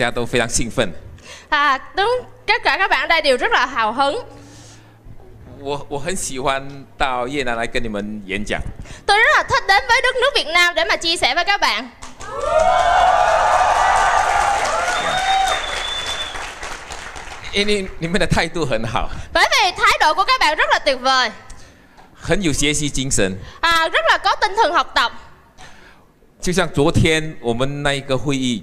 大家都非常兴奋。 À, đúng, tất cả các bạn ở đây đều rất là hào hứng. 我我很喜欢到越南来跟你们演讲， Tôi rất là thích đến với đất nước Việt Nam để mà chia sẻ với các bạn. 因为你们的态度很好， Bởi vì thái độ của các bạn rất là tuyệt vời, 很有学习精神。 à, rất là có tinh thần học tập. 就像昨天我们那一个会议，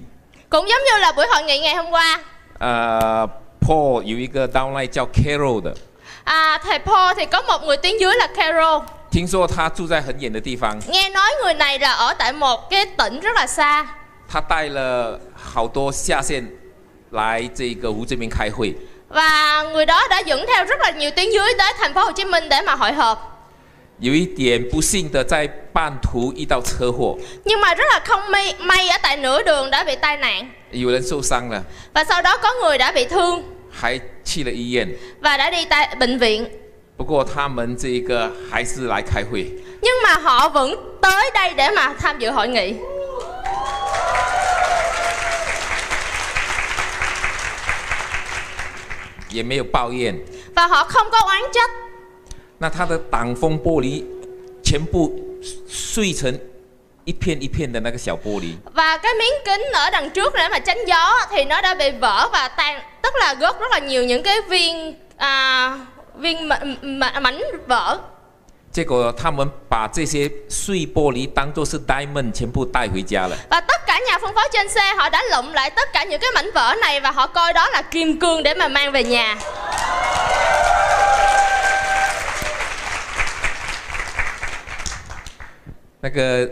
Cũng giống như là buổi hội nghị ngày hôm qua. 呃，Paul 有一个 downline 叫 Carol 的， À, thầy Paul thì có một người tuyến dưới là Carol. 听说他住在很远的地方， Nghe nói người này là ở tại một cái tỉnh rất là xa. 他带了好多下线来这个湖这边开会。 Và người đó đã dẫn theo rất là nhiều tuyến dưới tới thành phố Hồ Chí Minh để mà hội họp. 有一点不幸的，在半途遇到车祸， Nhưng mà rất là không may, may ở tại nửa đường đã bị tai nạn. 有人受伤了， Và sau đó có người đã bị thương 还去了医院。 và đã đi tại bệnh viện. 不过他们这一个还是来开会， Nhưng mà họ vẫn tới đây để mà tham dự hội nghị. 也没有抱怨。 Và họ không có oán trách. 那他的挡风玻璃全部碎成一片一片的那个小玻璃， Và cái miếng kính ở đằng trước để mà tránh gió thì nó đã bị vỡ và tan Tức là rớt rất là nhiều những cái viên à, viên m- m- mảnh vỡ 结果他们把这些碎玻璃当做是 diamond 全部带回家了。 Và tất cả nhà phân phối trên xe họ đã lụm lại tất cả những cái mảnh vỡ này Và họ coi đó là kim cương để mà mang về nhà 那个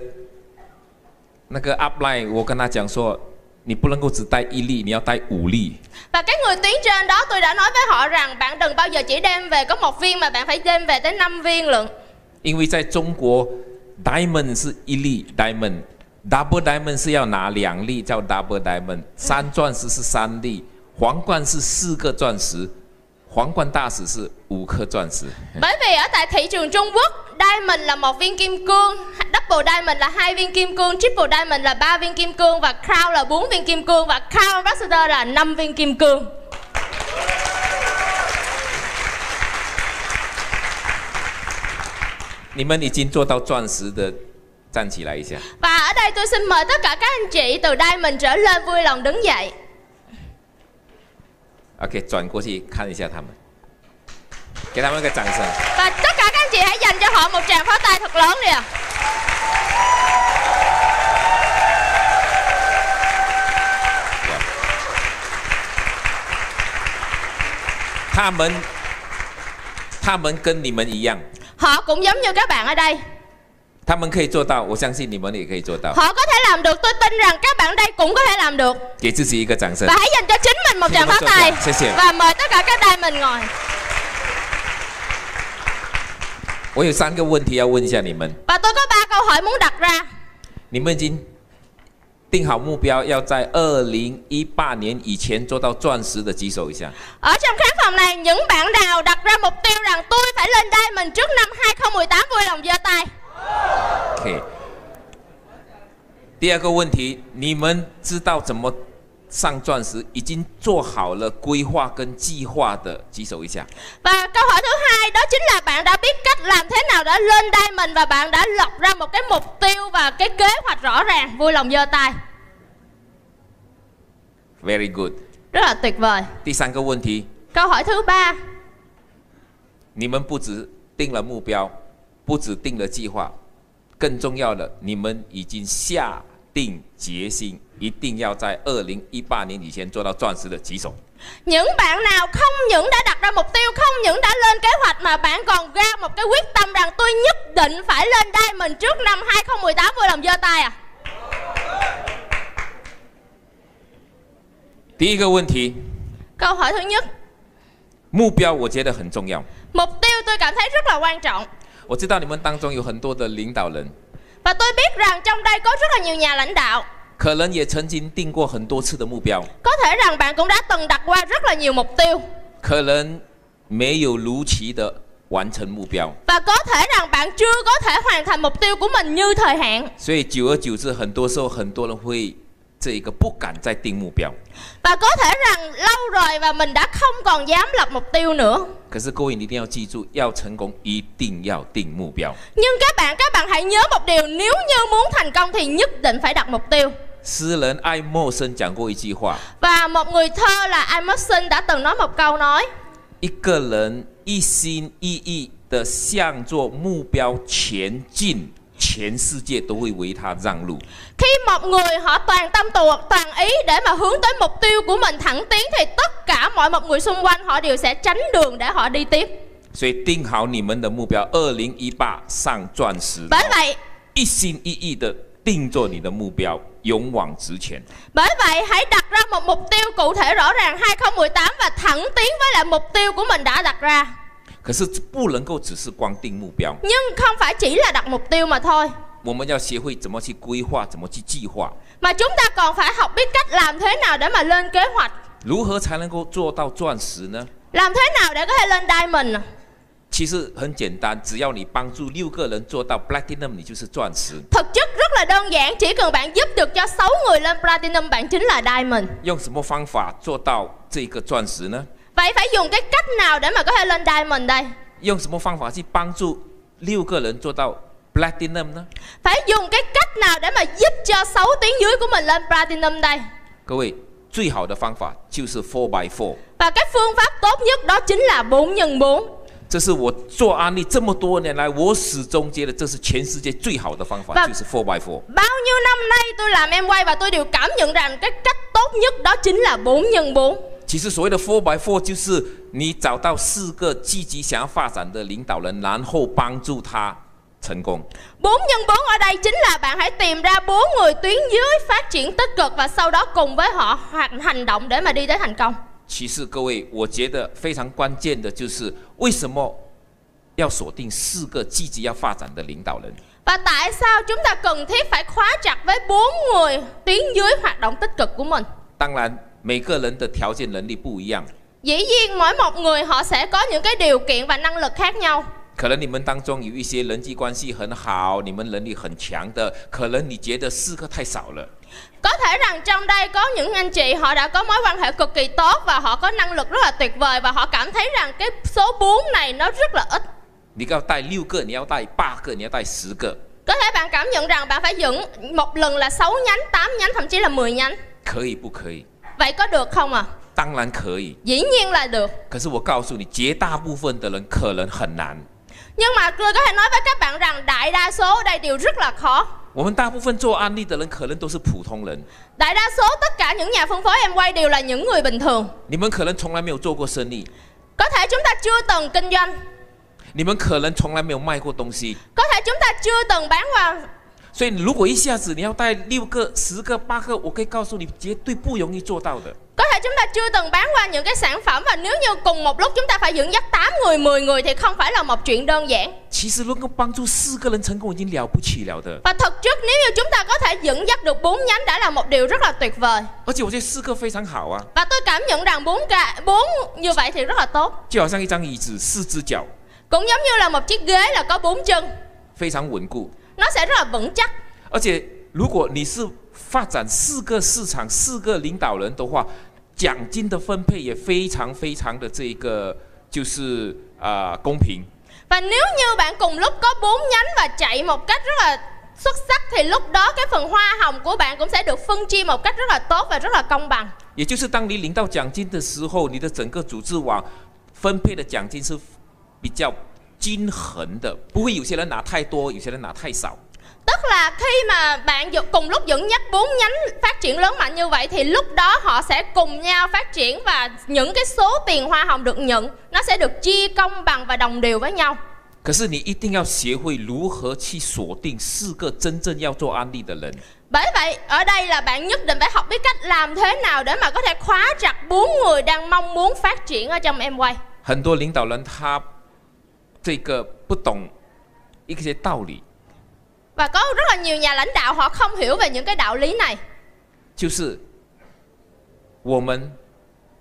那个 upline，我跟他讲说你不能够只带一粒，你要带五粒。因为在中国，diamond 是一粒，diamond double diamond 是要拿两粒，叫 double diamond；三钻石是三粒，皇冠是四个钻石。皇冠大使是五颗钻石。 Bởi vì ở tại thị trường Trung Quốc Diamond là một viên kim cương Double Diamond là hai viên kim cương Triple Diamond là ba viên kim cương Và Crown là bốn viên kim cương Và Crown Ambassador là 5 viên kim cương 你们已经做到钻石的，站起来一下。 Và ở đây tôi xin mời tất cả các anh chị từ Diamond trở lên vui lòng đứng dậy OK，转过去看一下他们，给他们一个掌声。 Và tất cả các anh chị hãy dành cho họ một tràng pháo tay thật lớn đi ạ 他们，他们跟你们一样， Họ cũng giống như các bạn ở đây 他们可以做到，我相信你们也可以做到。 Họ có thể làm được Tôi tin rằng các bạn ở đây cũng có thể làm được 给自己一个掌声 Và。hãy dành cho chính mình một tràng pháo tay Xin chào. Và mời tất cả các Diamond ngồi 我有三个问题要问一下你们， Và tôi có ba câu hỏi muốn đặt ra 你们已经定好目标，要在二零一八年以前做到钻石的举手一下。 Ở trong khán phòng này, những bạn nào đặt ra mục tiêu rằng tôi phải lên Diamond trước năm 2018 vui lòng giơ tay. OK。第二个问题，你们知道怎么上钻石，已经做好了规划跟计划的，举手一下。Và câu hỏi thứ hai đó chính là bạn đã biết cách làm thế nào để lên Diamond và bạn đã lập ra một cái mục tiêu và cái kế hoạch rõ ràng. Vui lòng giơ tay. Very good。Rất là tuyệt vời. 第三个问题，Câu hỏi thứ ba, 你们不只定了目标，不只定了计划，更重要的，你们已经下定决心，一定要在二零一八年以前做到钻石的举手。 những bạn nào không những đã đặt ra mục tiêu, không những đã lên kế hoạch mà bạn còn ra một cái quyết tâm rằng tôi nhất định phải lên Diamond trước năm 2018 vui lòng giơ tay à. 第一个问题， Câu hỏi thứ nhất, 目标我觉得很重要。 mục tiêu tôi cảm thấy rất là quan trọng. 我知道你们当中有很多的领导人， Và tôi biết rằng trong đây có rất là nhiều nhà lãnh đạo 可能也曾经定过很多次的目标， Có thể rằng bạn cũng đã từng đặt qua rất là nhiều mục tiêu 可能没有如期的完成目标， Và có thể rằng bạn chưa có thể hoàn thành mục tiêu của mình như thời hạn 所以久而久之，很多时候很多人会 这个不敢再定目标。 Và có thể rằng lâu rồi và mình đã không còn dám lập mục tiêu nữa 可是各位，你一定要记住，要成功一定要定目标。 Nhưng các bạn, các bạn hãy nhớ một điều Nếu như muốn thành công thì nhất định phải đặt mục tiêu 诗人爱默生讲过一句话： Và một người thơ là Emerson đã từng nói một câu nói 一个人一心一意的向着目标前进， 全世界都会为他让路。 Khi một người họ toàn tâm tuột toàn ý để mà hướng tới mục tiêu của mình thẳng tiến Thì tất cả mọi một người xung quanh họ đều sẽ tránh đường để họ đi tiếp 所以定好你们的目标，二零一八上钻石， Bởi vậy 一心一意的定做你的目标，勇往直前。 Bởi vậy hãy đặt ra một mục tiêu cụ thể rõ ràng 2018 và thẳng tiến với lại mục tiêu của mình đã đặt ra 可是不能够只是光定目标， Nhưng không phải chỉ là đặt mục tiêu mà thôi 我们要学会怎么去规划，怎么去计划， Mà chúng ta còn phải học biết cách làm thế nào để mà lên kế hoạch 如何才能够做到钻石呢？ Làm thế nào để có thể lên diamond 其实很简单，只要你帮助六个人做到 platinum，你就是钻石。 Thực chất rất là đơn giản Chỉ cần bạn giúp được cho 6 người lên platinum Bạn chính là diamond 用什么方法做到这个钻石呢？ Vậy phải dùng cái cách nào để mà có thể lên diamond đây 用什么方法去帮助六个人做到 platinum 呢？ Phải dùng cái cách nào để mà giúp cho 6 tiếng dưới của mình lên platinum đây 各位，最好的方法就是 four by four。 Và cái phương pháp tốt nhất đó chính là 4 x 4这是我做安利这么多年来，我始终觉得这是全世界最好的方法， Và- 就是 four by four。 Bao nhiêu năm nay tôi làm em quay và tôi đều cảm nhận rằng cái cách tốt nhất đó chính là 4 x 4 其实所谓的 four by four 就是你找到四个积极想要发展的领导人，然后帮助他成功。 4 x 4 ở đây chính là bạn hãy tìm ra bốn người tuyến dưới phát triển tích cực và sau đó cùng với họ hoạt hành động để mà đi tới thành công. 其实各位，我觉得非常关键的就是为什么要锁定四个积极要发展的领导人？ Và tại sao chúng ta cần thiết phải khóa chặt với bốn người tuyến dưới hoạt động tích cực của mình? 当然， 每个人的条件能力不一样， Dĩ nhiên mỗi một người họ sẽ có những cái điều kiện và năng lực khác nhau. 可能你们当中有一些人际关系很好，你们能力很强的，可能你觉得四个太少了。 Có thể rằng trong đây có những anh chị họ đã có mối quan hệ cực kỳ tốt và họ có năng lực rất là tuyệt vời và họ cảm thấy rằng cái số 4 này nó rất là ít. 你要带六个，你要带八个，你要带十个， Có thể bạn cảm nhận rằng bạn phải dựng một lần là 6 nhánh, 8 nhánh, thậm chí là 10 nhánh. 可以不可以？ Vậy có được không à? 当然可以。 Dĩ nhiên là được. 可是我告诉你，绝大部分的人可能很难。 Nhưng mà tôi có thể nói với các bạn rằng đại đa số ở đây đều rất là khó. 我们大部分做安利的人，可能都是普通人。 Đại đa số tất cả những nhà phân phối em quay đều là những người bình thường. 你们可能从来没有做过生意， Có thể chúng ta chưa từng kinh doanh, 你们可能从来没有卖过东西。 có thể chúng ta chưa từng bán qua 所以，如果一下子你要带六个、十个、八个，我可以告诉你，绝对不容易做到的。 Có thể chúng ta chưa từng bán qua những cái sản phẩm và nếu như cùng một lúc chúng ta phải dẫn dắt 8 người, 10 người thì không phải là một chuyện đơn giản. 其实能够帮助四个人成功已经了不起了的， Và thực chất nếu như chúng ta có thể dẫn dắt được 4 nhánh đã là một điều rất là tuyệt vời. 而且我觉得四个非常好啊， Và tôi cảm nhận rằng 4 ca 4 như vậy thì rất là tốt. 就好像一张椅子，四只脚， Cũng giống như là một chiếc ghế là có 4 chân, 非常稳固。 nó sẽ rất là vững chắc. 而且，如果你是发展四个市场、四个领导人的话，奖金的分配也非常非常的这个就是啊、呃公平。 Và nếu như bạn cùng lúc có 4 nhánh và chạy một cách rất là xuất sắc thì lúc đó cái phần hoa hồng của bạn cũng sẽ được phân chia một cách rất là tốt và rất là công bằng. 也就是当你领到奖金的时候，你的整个组织网分配的奖金是比较 均衡的，不会有些人拿太多，有些人拿太少。 Tức là khi mà bạn dự- cùng lúc dẫn dắt bốn nhánh phát triển lớn mạnh như vậy thì lúc đó họ sẽ cùng nhau phát triển và những cái số tiền hoa hồng được nhận nó sẽ được chia công bằng và đồng đều với nhau. 可是你一定要学会如何去锁定四个真正要做安利的人。 Bởi vậy ở đây là bạn nhất định phải học biết cách làm thế nào để mà có thể khóa chặt bốn người đang mong muốn phát triển ở trong em quay. 很多领导人他 这个不懂一些道理， Và có rất là nhiều nhà lãnh đạo họ không hiểu về những cái đạo lý này. 就是我们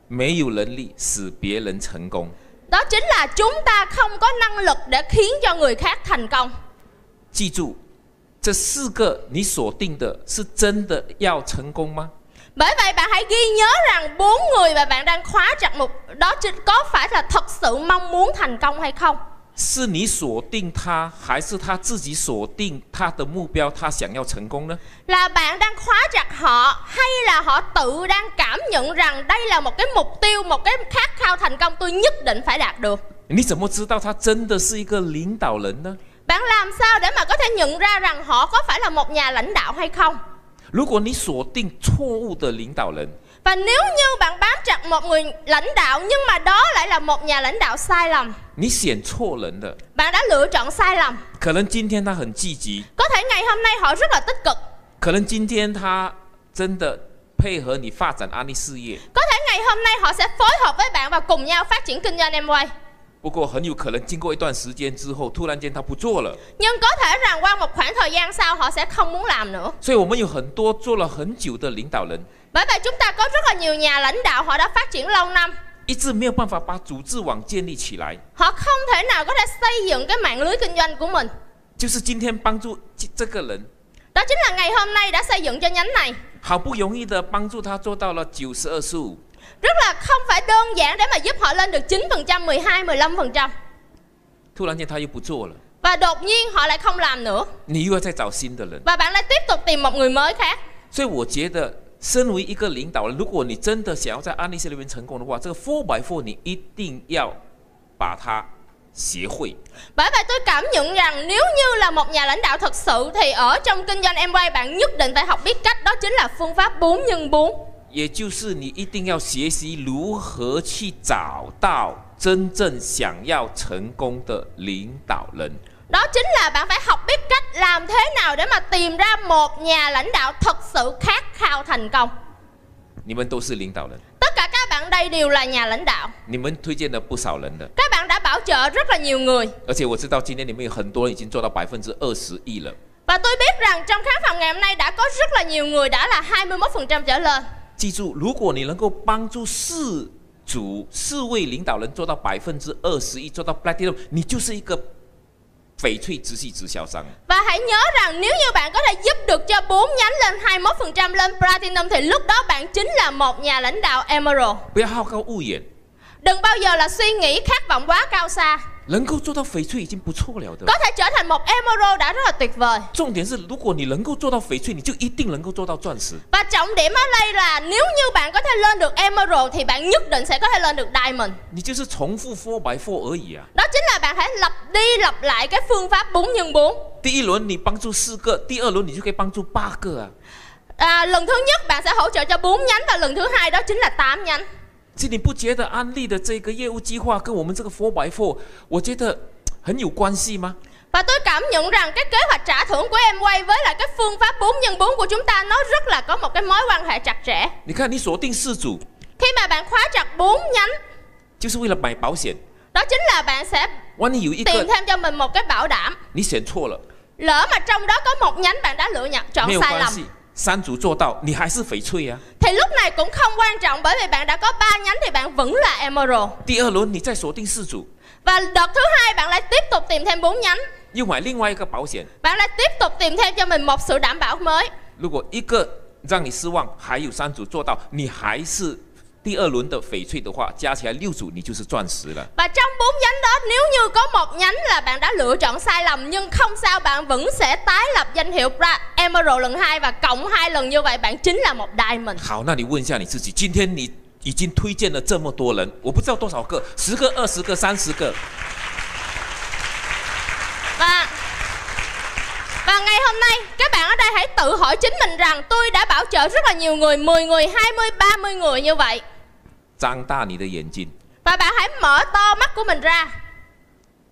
没有能力使别人成功， Đó chính là chúng ta không có năng lực để khiến cho người khác thành công. 记住， 这四个你锁定的是真的要成功吗？ Bởi vậy bạn hãy ghi nhớ rằng bốn người mà bạn đang khóa chặt mục đó chính có phải là thật sự mong muốn thành công hay không? 是你锁定他，还是他自己锁定他的目标，他想要成功呢？ Là bạn đang khóa chặt họ hay là họ tự đang cảm nhận rằng đây là một cái mục tiêu, một cái khát khao thành công tôi nhất định phải đạt được. 你怎么知道他真的是一个领导人呢？ Bạn làm sao để mà có thể nhận ra rằng họ có phải là một nhà lãnh đạo hay không? 如果你锁定错误的领导人， Và nếu như bạn bám chặt một người lãnh đạo nhưng mà đó lại là một nhà lãnh đạo sai lầm, 你选错人了。 bạn đã lựa chọn sai lầm. 可能今天他很积极， Có thể ngày hôm nay họ rất là tích cực, 可能今天他真的配合你发展安利事业， có thể ngày hôm nay họ sẽ phối hợp với bạn và cùng nhau phát triển kinh doanh Amway. 不过很有可能经过一段时间之后，突然间他不做了。 Nhưng có thể rằng qua một khoảng thời gian sau họ sẽ không muốn làm nữa. 所以我们有很多做了很久的领导人， Bởi vậy chúng ta có rất là nhiều nhà lãnh đạo họ đã phát triển lâu năm. 一直没有办法把组织网建立起来。 Họ không thể nào có thể xây dựng cái mạng lưới kinh doanh của mình. 就是今天帮助这这个人， Đó chính là ngày hôm nay đã xây dựng cho nhánh này. 好不容易的帮助他做到了九十二十五， Rất là không phải đơn giản để mà giúp họ lên được 9%, 12, 15%. 突然间他又不做了， Và đột nhiên họ lại không làm nữa. 你又要再找新的人。 Và bạn lại tiếp tục tìm một người mới khác. 所以我觉得，身为一个领导人，如果你真的想要在安利社里面成功的话，这个 Four by Four 你一定要把它学会。 Bởi vậy tôi cảm nhận rằng nếu như là một nhà lãnh đạo thật sự thì ở trong kinh doanh Amway bạn nhất định phải học biết cách đó chính là phương pháp 4 x 4. 也就是你一定要学习如何去找到真正想要成功的领导人。 Đó chính là bạn phải học biết cách làm thế nào để mà tìm ra một nhà lãnh đạo thật sự khát khao thành công. 你们都是领导人， Tất cả các bạn đây đều là nhà lãnh đạo. 你们推荐了不少人的， Các bạn đã bảo trợ rất là nhiều người. 而且我知道今天你们有很多人已经做到百分之二十亿了。 Và tôi biết rằng trong khán phòng ngày hôm nay đã có rất là nhiều người đã là 21% trở lên. 记住，如果你能够帮助四组四位领导人做到百分之二十一，做到 platinum，你就是一个翡翠直系直销商。 Và hãy nhớ rằng nếu như bạn có thể giúp được cho 4 nhánh lên 21% lên Platinum thì lúc đó bạn chính là một nhà lãnh đạo Emerald. 不要好高骛远， Đừng bao giờ là suy nghĩ khát vọng quá cao xa. 能够做到翡翠已经不错了的 Có。thể trở thành một Emerald đã rất là tuyệt vời. 重点是，如果你能够做到翡翠，你就一定能够做到钻石。 Và trọng điểm ở đây là nếu như bạn có thể lên được Emerald thì bạn nhất định sẽ có thể lên được Diamond. 你就是重复 four by four 而已啊。 Đó chính là bạn hãy lặp đi lặp lại cái phương pháp 4 x 4. 第一轮你帮助四个，第二轮你就可以帮助八个啊。 À, lần thứ nhất bạn sẽ hỗ trợ cho 4 nhánh và lần thứ hai đó chính là 8 nhánh. 其实你不觉得安利的这个业务计划跟我们这个 four by four，我觉得很有关系吗？ Và tôi cảm nhận rằng cái kế hoạch trả thưởng của em quay với lại cái phương pháp 4 x 4 của chúng ta nó rất là có một cái mối quan hệ chặt chẽ. 你看，你锁定四组， Khi mà bạn khóa chặt 4 nhánh, 就是为了买保险。 đó chính là bạn sẽ 万一有一 tìm 个 thêm cho mình một cái bảo đảm. 你选错了， Lỡ mà trong đó có một nhánh bạn đã lựa nhận 没 chọn 有 sai 关 lầm 系， 三组做到，你还是翡翠啊。 thì lúc này cũng không quan trọng bởi vì bạn đã có 3 nhánh thì bạn vẫn là Emerald. 第二轮你再锁定四组， Và đợt thứ hai bạn lại tiếp tục tìm thêm 4 nhánh. 又买另外一个保险。 Bạn lại tiếp tục tìm thêm cho mình một sự đảm bảo mới. 如果一个让你失望，还有三组做到，你还是 第二轮的翡翠的话，加起来六组，你就是钻石了。 Và trong 4 nhánh đó nếu như có một nhánh là bạn đã lựa chọn sai lầm nhưng không sao bạn vẫn sẽ tái lập danh hiệu Bra- Emerald lần 2 và cộng hai lần như vậy bạn chính là một Diamond. 好，那你问一下你自己，今天你已经推荐了这么多人，我不知道多少个，十个、二十个、三十个， Và và ngày hôm nay các bạn ở đây hãy tự hỏi chính mình rằng tôi đã bảo trợ rất là nhiều người 10 người, 20, 30 người như vậy. 张大你的眼睛， Và bạn hãy mở to mắt của mình ra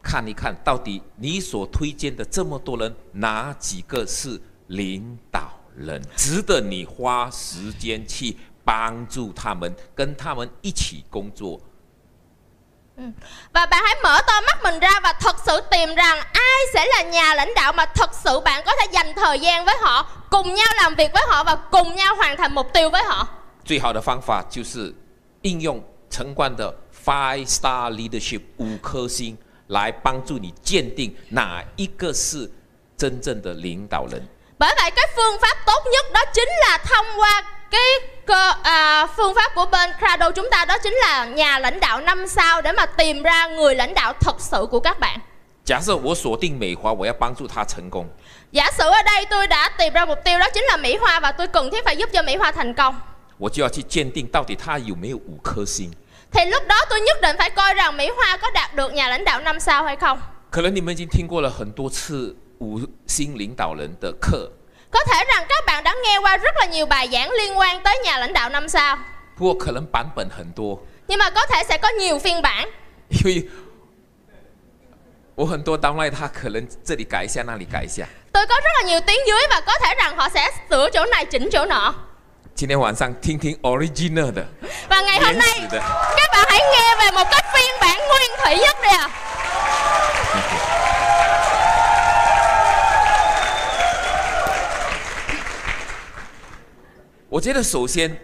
看一看到底你所推荐的这么多人，哪几个是领导人，值得你花时间去帮助他们，跟他们一起工作。 Và bạn hãy mở to mắt mình ra và thật sự tìm rằng ai sẽ là nhà lãnh đạo mà thật sự bạn có thể dành thời gian với họ, cùng nhau làm việc với họ và cùng nhau hoàn thành mục tiêu với họ. 最好的方法就是 应用陈冠的 Five Star Leadership 五颗星来帮助你鉴定哪一个是 真正的领导人。 Bởi vậy cái phương pháp tốt nhất đó chính là thông qua cái cơ, à, phương pháp của bên Crado chúng ta đó chính là nhà lãnh đạo năm sao để mà tìm ra người lãnh đạo thật sự của các bạn. 假设我锁定美华，我要帮助他成功， Giả sử ở đây tôi đã tìm ra mục tiêu đó chính là Mỹ Hoa và tôi cần thiết phải giúp cho Mỹ Hoa thành công. 我就要去鉴定到底他有没有五颗星。 Thì lúc đó tôi nhất định phải coi rằng Mỹ Hoa có đạt được nhà lãnh đạo năm sao hay không. 可能你们已经听过了很多次五星领导人的课， Có thể rằng các bạn đã nghe qua rất là nhiều bài giảng liên quan tới nhà lãnh đạo năm sao. 不过可能版本很多， Nhưng mà có thể sẽ có nhiều phiên bản 因为我很多 downline 他可能这里改一下，那里改一下。 Tôi có rất là nhiều tiếng dưới và có thể rằng họ sẽ sửa chỗ này chỉnh chỗ nọ 今天晚上听听 original 的， Và ngày hôm 原 nay 始的。 các bạn hãy nghe về một cái phiên bản nguyên thủy nhất đi à 我觉得首先，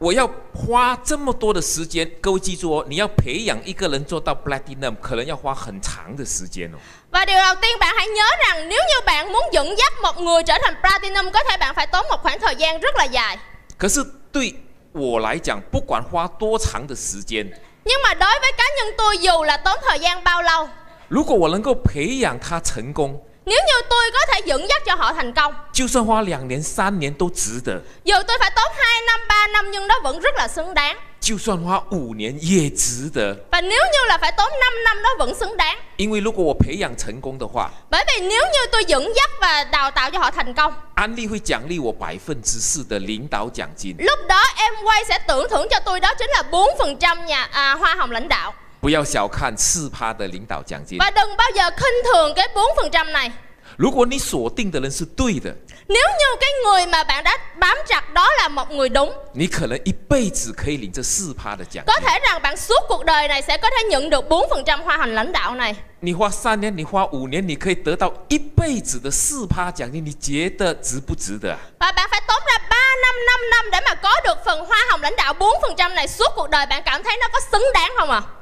我要花这么多的时间，各位记住哦，你要培养一个人做到 platinum，可能要花很长的时间哦。Và điều đầu tiên bạn hãy nhớ rằng nếu như bạn muốn dẫn dắt một người trở thành Platinum Có thể bạn phải tốn một khoảng thời gian rất là dài 可是对我来讲，不管花多长的时间，Nhưng mà đối với cá nhân tôi dù là tốn thời gian bao lâu 如果我能够培养他成功，Nếu như tôi có thể dẫn dắt cho họ thành công 就算花两年、三年都值得， Dù tôi phải tốn 2 năm, 3 năm nhưng đó vẫn rất là xứng đáng 就算花五年也值得。 Và nếu như là phải tốn 5 năm đó vẫn xứng đáng 因为如果我培养成功的话， Bởi vì nếu như tôi dẫn dắt và đào tạo cho họ thành công 安利会奖励我百分之四的领导奖金。 Lúc đó em quay sẽ tưởng thưởng cho tôi đó chính là 4% nhà à, hoa hồng lãnh đạo 不要小看四趴的领导奖金。 Và đừng bao giờ khinh thường cái 4% này 如果你锁定的人是对的， Nếu như cái người mà bạn đã bám chặt đó là một người đúng 你可能一辈子可以领这四趴的奖 Có 金。 thể rằng bạn suốt cuộc đời này sẽ có thể nhận được 4% hoa hồng lãnh đạo này 你花三年，你花五年，你可以得到一辈子的四趴奖金，你觉得值不值得啊？ Và bạn phải tốn ra 3 năm, 5 năm để mà có được phần hoa hồng lãnh đạo 4% này suốt cuộc đời Bạn cảm thấy nó có xứng đáng không ạ? 要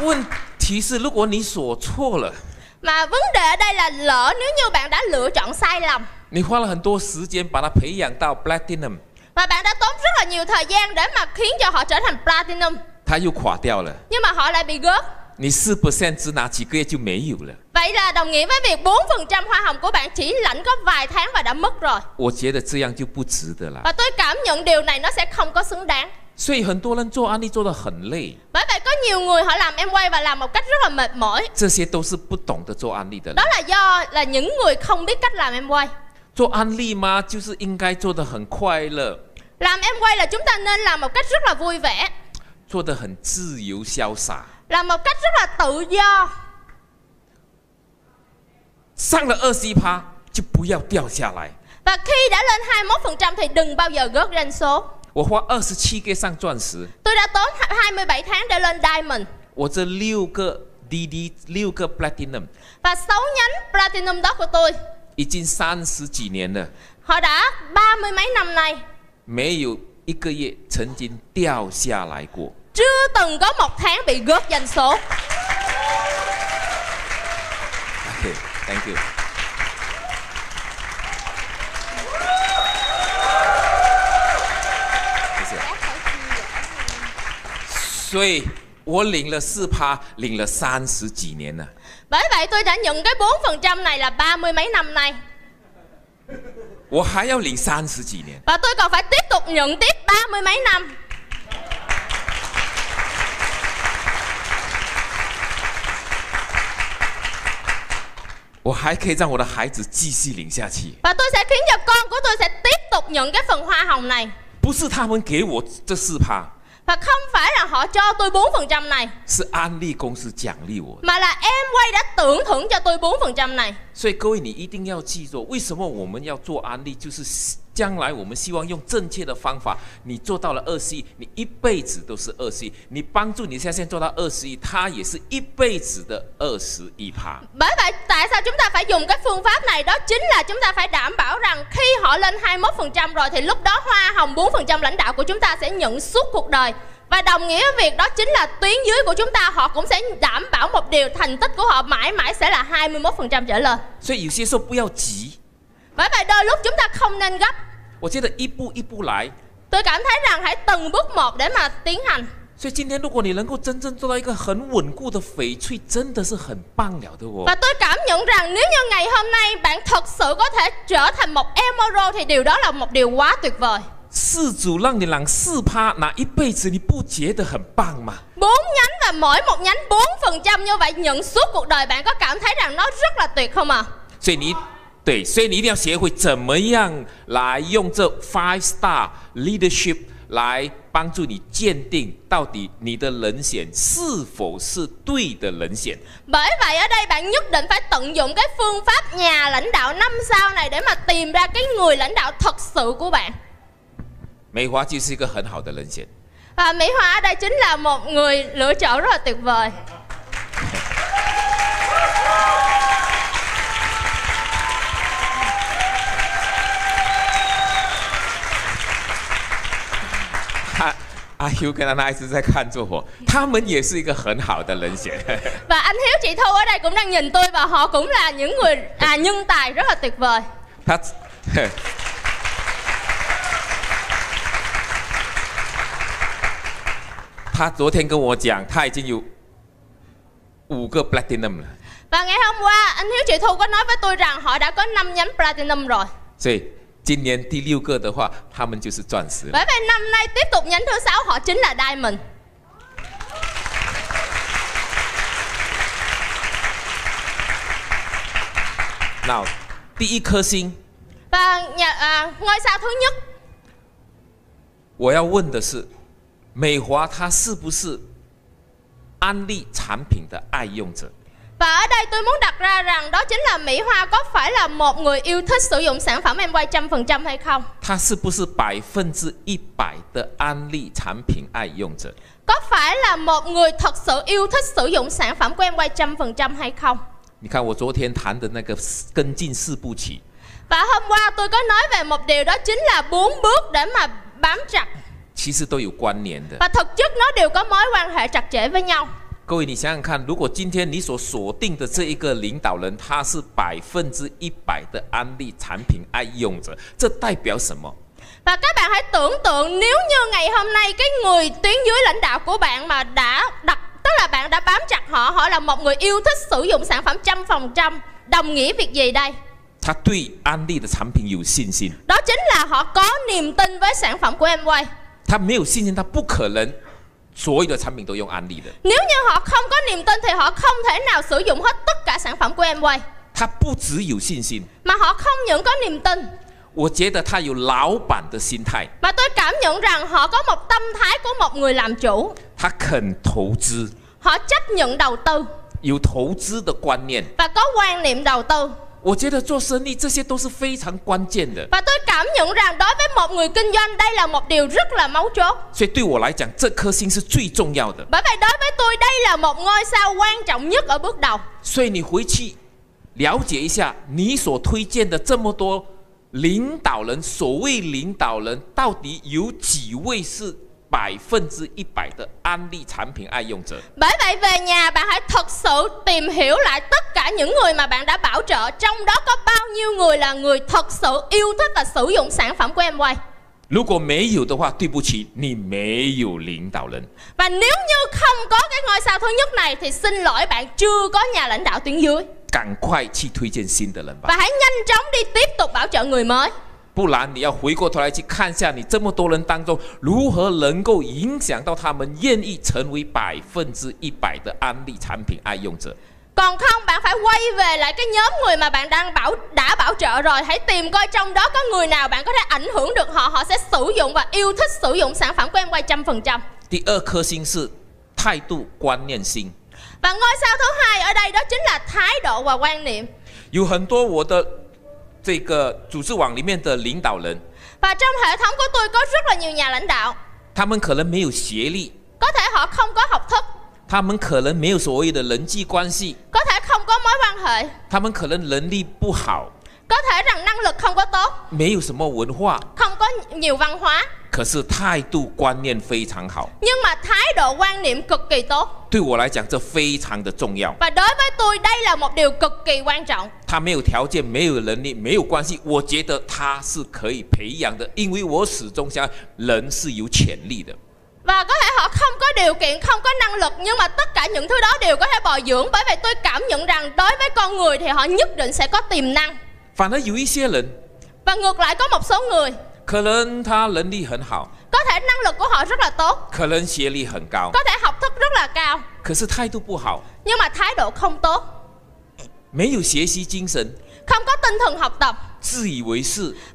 问题是，如果你锁错了， Mà vấn đề ở đây là lỡ nếu như bạn đã lựa chọn sai lầm 你花了很多时间把它培养到 platinum， Và bạn đã tốn rất là nhiều thời gian để mà khiến cho họ trở thành Platinum 它又垮掉了， Nhưng mà họ lại bị gớt 你四 percent 只拿几个月就没有了。 Vậy là đồng nghĩa với việc 4% hoa hồng của bạn chỉ lãnh có vài tháng và đã mất rồi 我觉得这样就不值得了。 Và tôi cảm nhận điều này nó sẽ không có xứng đáng 所以很多人做安利做得很累， Bởi vậy có nhiều người họ làm em quay và làm một cách rất là mệt mỏi 这些都是不懂得做安利的人 Đó。là do là những người không biết cách làm em quay 做安利吗？就是应该做得很快乐， Làm em quay là chúng ta nên làm một cách rất là vui vẻ 做得很自由潇洒。 Làm một cách rất là tự do 上了二十一趴就不要掉下来。 Và khi đã lên 21% thì đừng bao giờ gớt doanh số 我花二十七个上钻石， Tôi đã tốn 27 tháng để lên Diamond 我这六个 DD 六个 Platinum Và 6 nhánh Platinum đó của tôi 已经三十几年了， Họ đã ba mươi mấy năm nay 没有一个月曾经掉下来过。 Chưa từng có một tháng bị gớt doanh số OK，Thank、you。谢谢。所以我领了四趴，领了三十几年了。 Bởi vậy tôi đã nhận cái 4% này là ba mươi mấy năm nay 我还要领三十几年， Và tôi còn phải tiếp tục nhận tiếp ba mươi mấy năm 我还可以让我的孩子继续领下去。把对石卷入缸，嗰对石跌毒用嘅焚化红泥。不是他们给我这四趴。把康反人可做对本分针嚟，是安利公司奖励我。唔系啦，M V 的等同就对本分针嚟。所以各位，你一定要记住，为什么我们要做安利，就是将来我们希望用正确的方法，你做到了二十亿，你一辈子都是二十亿。你帮助你现在现在做到二十亿，他也是一辈子的二十亿趴。 Bởi vậy tại sao chúng ta phải dùng cái phương pháp này Đó chính là chúng ta phải đảm bảo rằng Khi họ lên 21% rồi Thì lúc đó hoa hồng 4% lãnh đạo của chúng ta sẽ nhận suốt cuộc đời Và đồng nghĩa với việc đó chính là tuyến dưới của chúng ta họ cũng sẽ đảm bảo một điều thành tích của họ mãi mãi sẽ là 21% trở lên. 所以有些时候不要急， Bởi vậy đôi lúc chúng ta không nên gấp. 我觉得一步一步来。 Tôi cảm thấy rằng hãy từng bước một để mà tiến hành. 所以今天如果你能够真正做到一个很稳固的翡翠，真的是很棒了的哦。 Và tôi cảm nhận rằng nếu như ngày hôm nay bạn thật sự có thể trở thành một emerald thì điều đó là một điều quá tuyệt vời. 四组让你朗四趴，拿一辈子，你不觉得很棒吗？ Bốn nhánh và mỗi một nhánh 4% như vậy nhận suốt cuộc đời bạn có cảm thấy rằng nó rất là tuyệt không ạ? À? 所以你 对，所以你一定要学会怎么样来用这 five star leadership 来帮助你鉴定到底你的人选是否是对的人选。 Bởi vậy ở đây bạn nhất định phải tận dụng cái phương pháp nhà lãnh đạo năm sao này để mà tìm ra cái người lãnh đạo thật sự của bạn. 美华就是一个很好的人选。 Và Mỹ Hoa ở đây chính là một người lựa chọn rất là tuyệt vời. 他阿 Q 跟安娜一直在看着我，他们也是一个很好的人选。 Và anh Hiếu chị Thu ở đây cũng đang nhìn tôi và họ cũng là những người à nhân tài rất là tuyệt vời. 他，他昨天跟我讲，他已经有五个 platinum 了， Và ngày hôm qua anh Hiếu chị Thu có nói với tôi rằng họ đã có 5 nhánh platinum rồi. 所以 今年第六个的话，他们就是钻石。拜拜，那来继续人头烧火，真的 diamond。第一颗星，呃，呃，爱沙吞玉。我要问的是，美华它是不是安利产品的爱用者？Và ở đây tôi muốn đặt ra rằng đó chính là Mỹ Hoa có phải là một người yêu thích sử dụng sản phẩm em quay trăm phần trăm hay không? 它是不是百分之一百的安利产品爱用者？ Có phải là một người thật sự yêu thích sử dụng sản phẩm của em quay trăm phần trăm hay không? 你看我昨天谈的那个跟进四部曲， Và hôm qua tôi có nói về một điều đó chính là bốn bước để mà bám chặt 其实都有关联的。 và thực chất nó đều có mối quan hệ chặt chẽ với nhau. 各位，你想想看，如果今天你所锁定的这一个领导人，他是百分之一百的安利产品爱用者，这代表什么？ Và các bạn hãy tưởng tượng nếu như ngày hôm nay cái người tuyến dưới lãnh đạo của bạn mà đã đặt tức là bạn đã bám chặt họ, họ là một người yêu thích sử dụng sản phẩm trăm phần trăm đồng nghĩa việc gì đây? 他对安利的产品有信心， Đó chính là họ có niềm tin với sản phẩm của em quay. 他没有信心，他不可能 所有的产品都用安利的。 Nếu như họ không có niềm tin thì họ không thể nào sử dụng hết tất cả sản phẩm của em quay. 他不只有信心， Mà họ không những có niềm tin 我觉得他有老板的心态， mà tôi cảm nhận rằng họ có một tâm thái của một người làm chủ. 他肯投资， Họ chấp nhận đầu tư 有投资的观念。 và có quan niệm đầu tư. 我觉得做生意这些都是非常关键的，Và tôi cảm nhận rằng đối với một người kinh doanh đây là một điều rất là mấu chốt. 所以对我来讲，这颗星是最重要的。Bởi vậy đối với tôi đây là một ngôi sao quan trọng nhất ở bước đầu. 所以你回去了解一下，你所推荐的这么多领导人，所谓领导人到底有几位是百分之一百的安利产品爱用者？ Bởi vậy về nhà bạn hãy thật sự tìm hiểu lại tất cả những người mà bạn đã bảo trợ Trong đó có bao nhiêu người là người thật sự yêu thích và sử dụng sản phẩm của em quay 如果没有的话，对不起，你没有领导人。 Và nếu như không có cái ngôi sao thứ nhất này Thì xin lỗi bạn chưa có nhà lãnh đạo tuyến dưới 赶快去推荐新的人吧， Và hãy nhanh chóng đi tiếp tục bảo trợ người mới 不然你要回过头来去看一下，你这么多人当中，如何能够影响到他们愿意成为百分之一百的安利产品爱用者。 Còn không bạn phải quay về lại cái nhóm người mà bạn đang bảo đã bảo trợ rồi Hãy tìm coi trong đó có người nào bạn có thể ảnh hưởng được họ Họ sẽ sử dụng và yêu thích sử dụng sản phẩm của em quay trăm phần trăm 第二颗星是态度观念星， Và ngôi sao thứ hai ở đây đó chính là thái độ và quan niệm 有很多我的 这个组织网里面的领导人， Và trong hệ thống của tôi có rất là nhiều nhà lãnh đạo 他们可能没有学历， Có thể họ không có học thức 他们可能没有所谓的人际关系， Có thể không có mối quan hệ 他们可能能力不好， Có thể rằng năng lực không có tốt 没有什么文化， Không có nhiều văn hóa 可是态度观念非常好， nhưng mà thái độ quan niệm cực kỳ tốt 对我来讲这非常的重要。 và đối với tôi đây là một điều cực kỳ quan trọng 他没有条件，没有能力，没有关系，我觉得他是可以培养的，因为我始终相信人是有潜力的。 và có thể họ không có điều kiện không có năng lực nhưng mà tất cả những thứ đó đều có thể bồi dưỡng bởi vì tôi cảm nhận rằng đối với con người thì họ nhất định sẽ có tiềm năng 反而有一些人， và ngược lại có một số người 可能他能力很好， có thể năng lực của họ rất là tốt. Có thể học thức rất là cao. nhưng mà thái độ không tốt. không có tinh thần học tập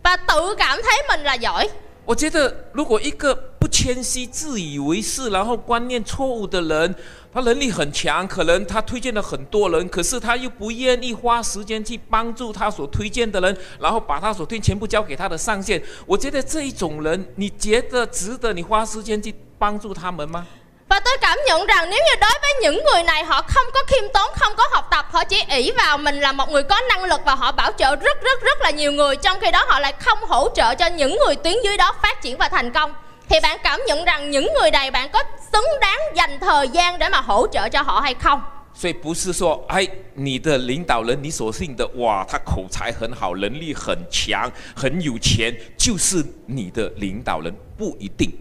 và tự cảm thấy mình là giỏi 我觉得，如果一个不谦虚、自以为是，然后观念错误的人，他能力很强，可能他推荐了很多人，可是他又不愿意花时间去帮助他所推荐的人，然后把他所推荐全部交给他的上线。我觉得这一种人，你觉得值得你花时间去帮助他们吗？và tôi cảm nhận rằng nếu như đối với những người này họ không có khiêm tốn không có học tập họ chỉ ỷ vào mình là một người có năng lực và họ bảo trợ rất rất rất là nhiều người trong khi đó họ lại không hỗ trợ cho những người tuyến dưới đó phát triển và thành công thì bạn cảm nhận rằng những người này bạn có xứng đáng dành thời gian để mà hỗ trợ cho họ hay không 所以不是说，哎，你的领导人，你所信的，哇，他口才很好，能力很强，很有钱，就是你的领导人，不一定。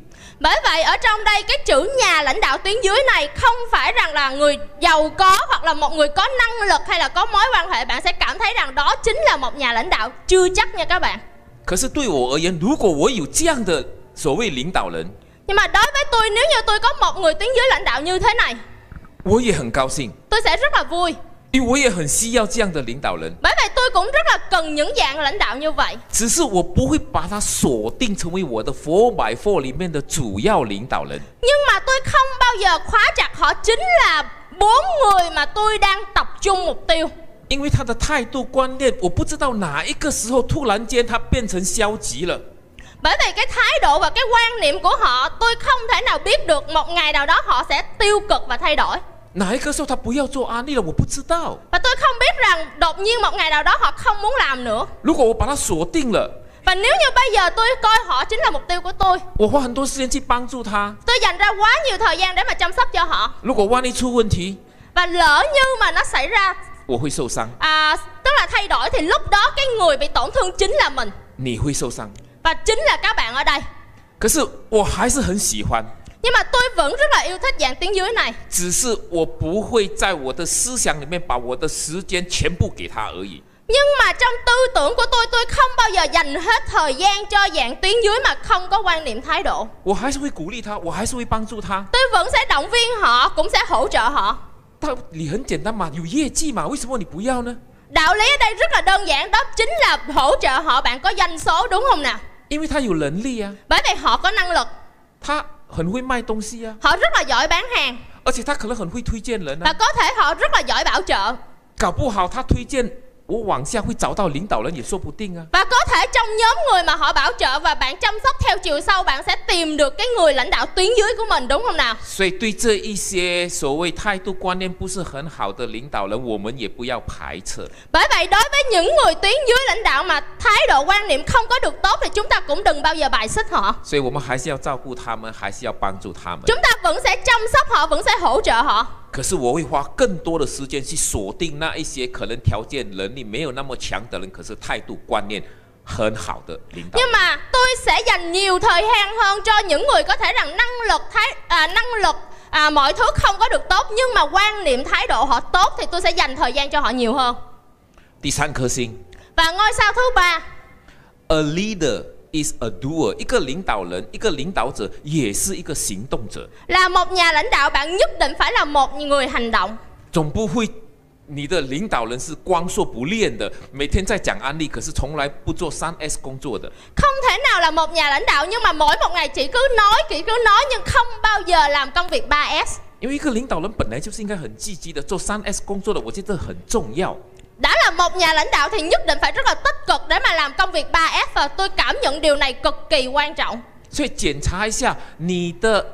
Bởi vậy ở trong đây cái chữ nhà lãnh đạo tuyến dưới này không phải rằng là người giàu có hoặc là một người có năng lực hay là có mối quan hệ bạn sẽ cảm thấy rằng đó chính là một nhà lãnh đạo chưa chắc nha các bạn. 可是对我而言，如果我有这样的所谓领导人， Nhưng mà đối với tôi nếu như tôi có một người tuyến dưới lãnh đạo như thế này 我也很高兴， tôi sẽ rất là vui 因为我也很需要这样的领导人。 Bởi vậy tôi cũng rất là cần những dạng lãnh đạo như vậy 只是我不会把他锁定成为我的 Four by Four 里面的主要领导人， Nhưng mà tôi không bao giờ khóa chặt họ chính là bốn người mà tôi đang tập trung mục tiêu 因为他的态度观念，我不知道哪一个时候突然间他变成消极了。 Bởi vì cái thái độ và cái quan niệm của họ Tôi không thể nào biết được một ngày nào đó họ sẽ tiêu cực và thay đổi 哪一个时候他不要做安利了？我不知道。 Và tôi không biết rằng đột nhiên một ngày nào đó họ không muốn làm nữa 如果我把他锁定了， Và nếu như bây giờ tôi coi họ chính là mục tiêu của tôi 我花很多时间去帮助他。 Tôi dành ra quá nhiều thời gian để mà chăm sóc cho họ 如果万一出问题， Và lỡ như mà nó xảy ra 我会受伤， à, Tức là thay đổi thì lúc đó cái người bị tổn thương chính là mình 你会受伤。 Và chính là các bạn ở đây 可是我还是很喜欢， Nhưng mà tôi vẫn rất là yêu thích dạng tiếng dưới này 只是我不会在我的思想里面把我的时间全部给他而已。 Nhưng mà trong tư tưởng của tôi Tôi không bao giờ dành hết thời gian cho dạng tiếng dưới Mà không có quan niệm thái độ 我还是会鼓励他，我还是会帮助他。 Tôi vẫn sẽ động viên họ Cũng sẽ hỗ trợ họ 道理很简单嘛，有业绩嘛，为什么你不要呢？ Đạo lý ở đây rất là đơn giản Đó chính là hỗ trợ họ bạn có doanh số đúng không nào 因为他有能力啊， Bởi vì họ có năng lực 他 很会卖东西啊， Họ rất là giỏi bán hàng 而且他可能很会推荐人 Và 啊， có thể họ rất là giỏi bảo trợ 搞不好他推荐 我往下会找到领导人也说不定啊。 Và có thể trong nhóm người mà họ bảo trợ Và bạn chăm sóc theo chiều sâu Bạn sẽ tìm được cái người lãnh đạo tuyến dưới của mình đúng không nào 所以对这一些所谓态度观念不是很好的领导人，我们也不要排斥。 Bởi vậy đối với những người tuyến dưới lãnh đạo mà thái độ quan niệm không có được tốt thì chúng ta cũng đừng bao giờ bài xích họ. 所以我们还是要照顾他们，还是要帮助他们。 Chúng ta vẫn sẽ chăm sóc họ, vẫn sẽ hỗ trợ họ. 可是我会花更多的时间去锁定那一些可能条件能力没有那么强的人，可是态度观念很好的领导。 Nhưng mà tôi sẽ dành nhiều thời gian hơn cho những người có thể rằng năng lực thái à, năng lực à, mọi thứ không có được tốt nhưng mà quan niệm thái độ họ tốt thì tôi sẽ dành thời gian cho họ nhiều hơn. 第三颗星 Và ngôi sao thứ ba ，A leader is a doer，一个领导人，一个领导者也是一个行动者， là một nhà lãnh đạo bạn nhất định phải là một người hành động. 总不会。你的领导人是光说不练的，每天在讲案例，可是从来不做三 S 工作的。 Không thể nào là một nhà lãnh đạo nhưng mà mỗi một ngày chỉ cứ nói, chỉ cứ nói nhưng không bao giờ làm công việc 3S. 因为一个领导人本来就是应该很积极的做三 S 工作的，我觉得很重要。 Đã là một nhà lãnh đạo thì nhất định phải rất là tích cực để mà làm công việc 3S và tôi cảm nhận điều này cực kỳ quan trọng. 所以检查一下你的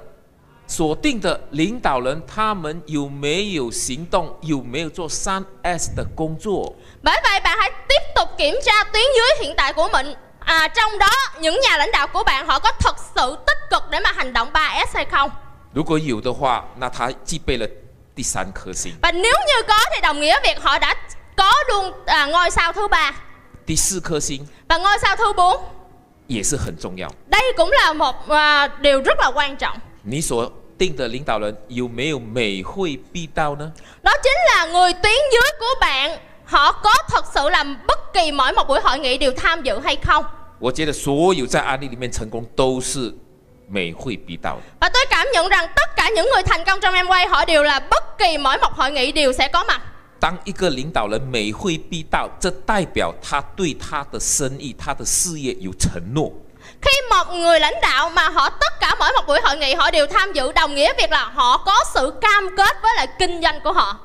锁定的领导人，他们有没有行动，有没有做三 S 的工作。 Bởi vậy bạn hãy tiếp tục kiểm tra tuyến dưới hiện tại của mình. À, à, trong đó những nhà lãnh đạo của bạn họ có thật sự tích cực để mà hành động 3S hay không 如果有的话，那他具备了第三颗星。 và nếu như có thì đồng nghĩa việc họ đã có luôn à, ngôi sao thứ ba 第四颗星 và ngôi sao thứ bốn 也是很重要。 đây cũng là một à, điều rất là quan trọng 你所定的领导人有没有每会必到呢？ đó chính là người tuyến dưới của bạn họ có thật sự làm bất kỳ mỗi một buổi hội nghị đều tham dự hay không 我觉得所有在案例里面成功都是每会必到的。 và tôi cảm nhận rằng tất cả những người thành công trong em quay họ đều là bất kỳ mỗi một hội nghị đều sẽ có mặt 当一个领导人每会必到，这代表他对他的生意、他的事业有承诺。 khi một người lãnh đạo mà họ tất cả mỗi một buổi hội nghị họ đều tham dự đồng nghĩa việc là họ có sự cam kết với lại kinh doanh của họ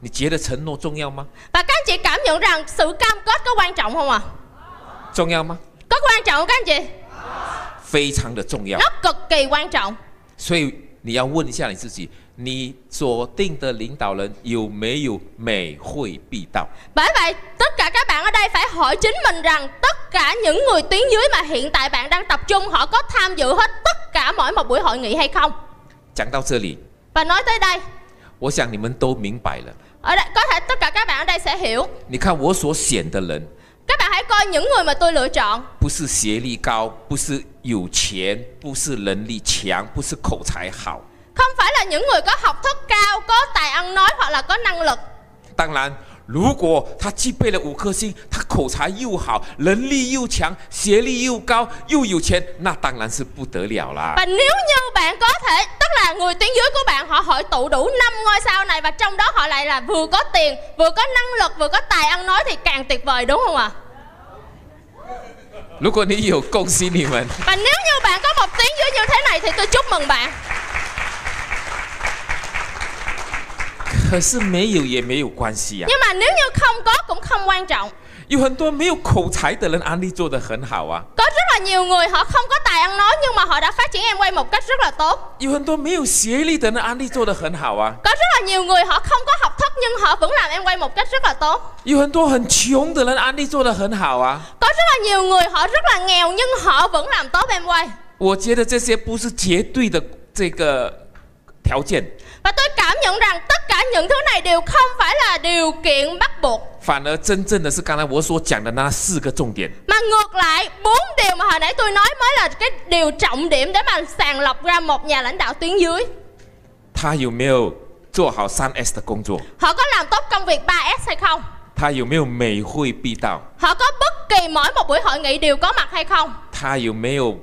你觉得承诺重要吗？ và các anh chị cảm nhận rằng sự cam kết có quan trọng không ạ à? 重要吗？ có quan trọng không các anh chị 非常的重要。 nó cực kỳ quan trọng 所以你要问一下你自己： 你所定的领导人有没有每会必到？ bởi vậy tất cả các bạn ở đây phải hỏi chính mình rằng tất cả những người tuyến dưới mà hiện tại bạn đang tập trung họ có tham dự hết tất cả mỗi một buổi hội nghị hay không 讲到这里， và nói tới đây 我想你们都明白了。 ở đây có thể tất cả các bạn ở đây sẽ hiểu 你看我所选的人， các bạn hãy coi những người mà tôi lựa chọn 不是学历高，不是有钱，不是能力强，不是口才好。 không phải là những người có học thức cao có tài ăn nói hoặc là có năng lực 当然，如果他具备了五颗星，他口才又好，能力又强，学历又高，又有钱，那当然是不得了啦。 và nếu như bạn có thể tức là người tuyến dưới của bạn họ hội tụ đủ 5 ngôi sao này và trong đó họ lại là vừa có tiền vừa có năng lực vừa có tài ăn nói thì càng tuyệt vời đúng không ạ 如果你有，恭喜你们。 và nếu như bạn có một tuyến dưới như thế này thì tôi chúc mừng bạn 可是没有也没有关系啊， nhưng mà nếu như không có cũng không quan trọng 有很多没有口才的人，安利做得很好啊。 có rất là nhiều người họ không có tài ăn nói nhưng mà họ đã phát triển em quay một cách rất là tốt 有很多没有学历的人，安利做得很好啊。 có rất là nhiều người họ không có học thức nhưng họ vẫn làm em quay một cách rất là tốt 有很多很穷的人，安利做得很好啊。 có rất là nhiều người họ rất là nghèo nhưng họ vẫn làm tốt em quay 我觉得这些不是绝对的这个条件， và tôi cảm nhận rằng tất cả những thứ này đều không phải là điều kiện bắt buộc 反而真正的是刚才我所讲的那四个重点。 mà ngược lại bốn điều mà hồi nãy tôi nói mới là cái điều trọng điểm để mà sàng lọc ra một nhà lãnh đạo tuyến dưới 他有没有做好三 S 的工作？ họ có làm tốt công việc 3S hay không 他有没有每会必到？ họ có bất kỳ mỗi một buổi hội nghị đều có mặt hay không 他有没有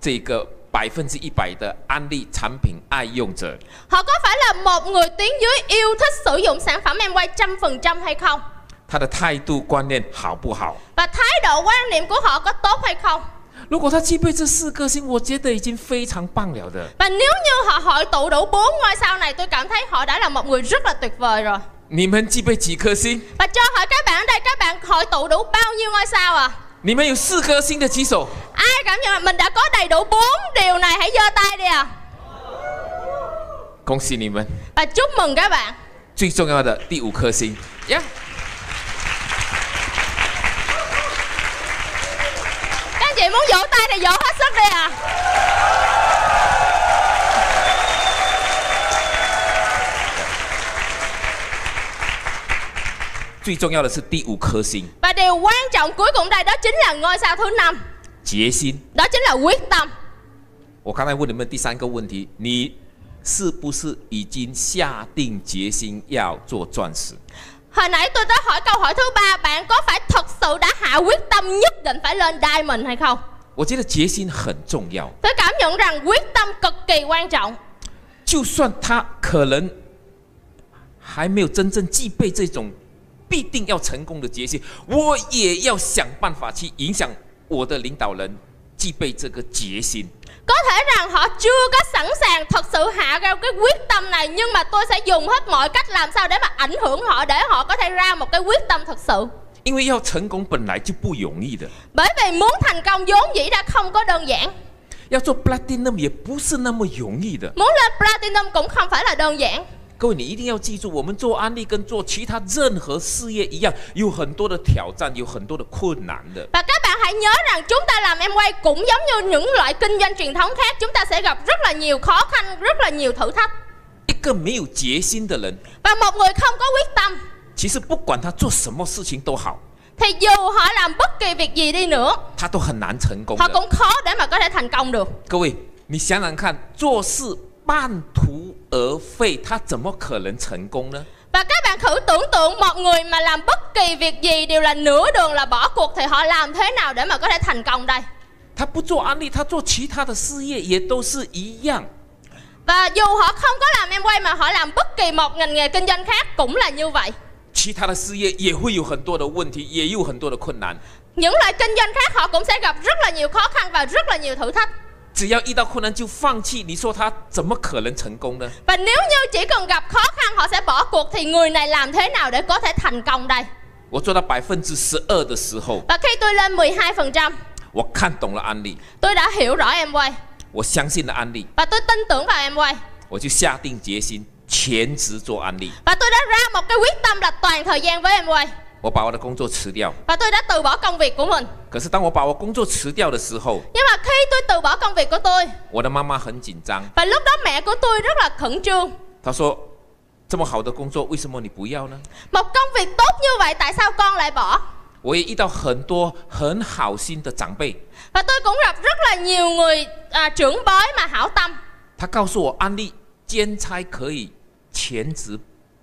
这个 百分之一百的安利产品爱用者？ họ có phải là một người tuyến dưới yêu thích sử dụng sản phẩm em quay trăm phần trăm hay không 他的态度观念好不好？ và thái độ quan niệm của họ có tốt hay không 如果他具备这四颗星，我觉得已经非常棒了的。 và nếu như họ hội tụ đủ bốn ngôi sao này tôi cảm thấy họ đã là một người rất là tuyệt vời rồi 你们具备几颗星？ và cho hỏi các bạn ở đây các bạn hội tụ đủ bao nhiêu ngôi sao à 你们有四颗星的举手。哎，感谢们，大哥带到本条内喺热带的啊！恭喜你们！啊，祝梦噶吧！最重要的第五颗星呀、yeah！跟住梦有带的有黑色的啊！và điều quan trọng cuối cùng đây đó chính là ngôi sao thứ năm 决心。 đó chính là quyết tâm 我刚才问你们第三个问题，你是不是已经下定决心要做钻石？ hồi nãy tôi đã hỏi câu hỏi thứ ba bạn có phải thật sự đã hạ quyết tâm nhất định phải lên diamond hay không 我觉得决心很重要， tôi cảm nhận rằng quyết tâm cực kỳ quan trọng 就算他可能还没有真正具备这种 必定要成功的决心，我也要想办法去影响我的领导人具备这个决心。 có thể rằng họ chưa có sẵn sàng thật sự hạ ra cái quyết tâm này nhưng mà tôi sẽ dùng hết mọi cách làm sao để mà ảnh hưởng họ để họ có thể ra một cái quyết tâm thật sự 因为要成功本来就不容易的， bởi vì muốn thành công vốn dĩ đã không có đơn giản 要做 platinum 也不是那么容易的。 muốn lên platinum cũng không phải là đơn giản 各位，你一定要记住，我们做安利跟做其他任何事业一样，有很多的挑战，有很多的困难的。 Và các bạn hãy nhớ rằng chúng ta làm em quay cũng giống như những loại kinh doanh truyền thống khác, chúng ta sẽ gặp rất là nhiều khó khăn, rất là nhiều thử thách. 一个没有决心的人， Và một người không có quyết tâm 其实不管他做什么事情都好， thì dù họ làm bất kỳ việc gì đi nữa, 他都很难成功 họ 的。 cũng khó để mà có thể thành công được. 各位，你想想看，做事半途 而废，他怎么可能成功呢？ Và các bạn thử tưởng tượng một người mà làm bất kỳ việc gì đều là nửa đường là bỏ cuộc thì họ làm thế nào để mà có thể thành công đây? 他不做安利，他做其他的事业也都是一样。 Và dù họ không có làm em quay mà họ làm bất kỳ một ngành nghề kinh doanh khác cũng là như vậy. 其他的事业也会有很多的问题，也有很多的困难。 Những loại kinh doanh khác họ cũng sẽ gặp rất là nhiều khó khăn và rất là nhiều thử thách. 只要遇到困难就放弃，你说他怎么可能成功呢？ Và nếu như chỉ cần gặp khó khăn họ sẽ bỏ cuộc thì người này làm thế nào để có thể thành công đây? 我做到百分之十二的时候， Và khi tôi lên 12%, 我看懂了安利， tôi đã hiểu rõ em quay 我相信了安利， và tôi tin tưởng vào em quay 我就下定决心全职做安利。 và tôi đã ra một cái quyết tâm là toàn thời gian với em quay 我把我的工作辞掉， và tôi đã từ bỏ công việc của mình. 可是当我把我工作辞掉的时候， Nhưng mà khi tôi từ bỏ công việc của tôi 我的妈妈很紧张， và lúc đó mẹ của tôi rất là khẩn trương. 她说：“这么好的工作，为什么你不要呢 Một công việc tốt như vậy tại sao con lại bỏ?？” 我也遇到很多很好心的长辈， Và tôi cũng gặp rất là nhiều người à, trưởng bối mà hảo tâm 他告诉我安利兼差可以全职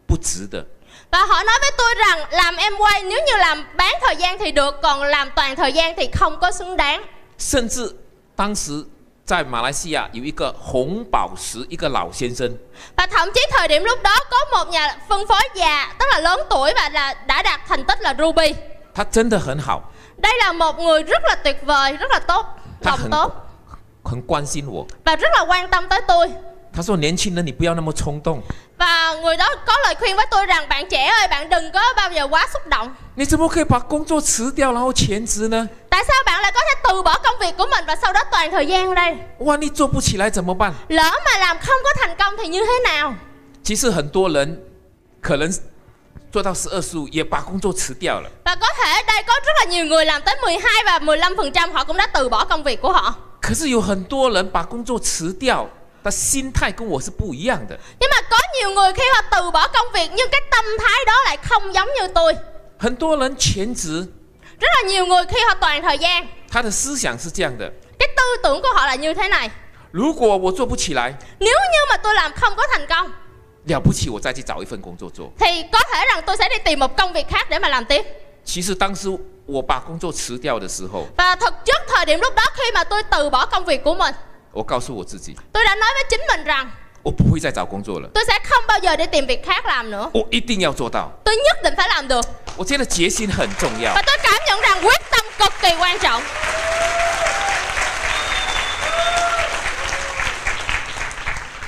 不值的。 và họ nói với tôi rằng làm em quay nếu như làm bán thời gian thì được còn làm toàn thời gian thì không có xứng đáng 甚至当时在马来西亚有一个红宝石，一个老先生， và thậm chí thời điểm lúc đó có một nhà phân phối già tức là lớn tuổi và là đã đạt thành tích là Ruby 他真的很好， đây là một người rất là tuyệt vời rất là tốt 他 lòng 很 tốt 很关心我。 và rất là quan tâm tới tôi 他说：“年轻人，你不要那么冲动， và người đó có lời khuyên với tôi rằng bạn trẻ ơi bạn đừng có bao giờ quá xúc động 你怎么可以把工作辞掉，然后全职呢？ tại sao bạn lại có thể từ bỏ công việc của mình và sau đó toàn thời gian ở đây 万一做不起来怎么办？ lỡ mà làm không có thành công thì như thế nào 其实很多人可能做到十二十五，也把工作辞掉了。 và có thể đây có rất là nhiều người làm tới 12 và 15% họ cũng đã từ bỏ công việc của họ 可是有很多人把工作辞掉， 他心态跟我是不一样的。 nhưng mà có nhiều người khi họ từ bỏ công việc nhưng cái tâm thái đó lại không giống như tôi 很多人全职， rất là nhiều người khi họ toàn thời gian 他的思想是这样的： cái tư tưởng của họ là như thế này 如果我做不起来， nếu như mà tôi làm không có thành công 了不起，我再去找一份工作做。 thì có thể rằng tôi sẽ đi tìm một công việc khác để mà làm tiếp 其实当时我把工作辞掉的时候， và thực chất thời điểm lúc đó khi mà tôi từ bỏ công việc của mình 我告诉我自己， tôi đã nói với chính mình rằng 我不会再找工作了， tôi sẽ không bao giờ đi tìm việc khác làm nữa 我一定要做到。 tôi nhất định phải làm được 我觉得决心很重要 và。tôi cảm nhận rằng quyết tâm cực kỳ quan trọng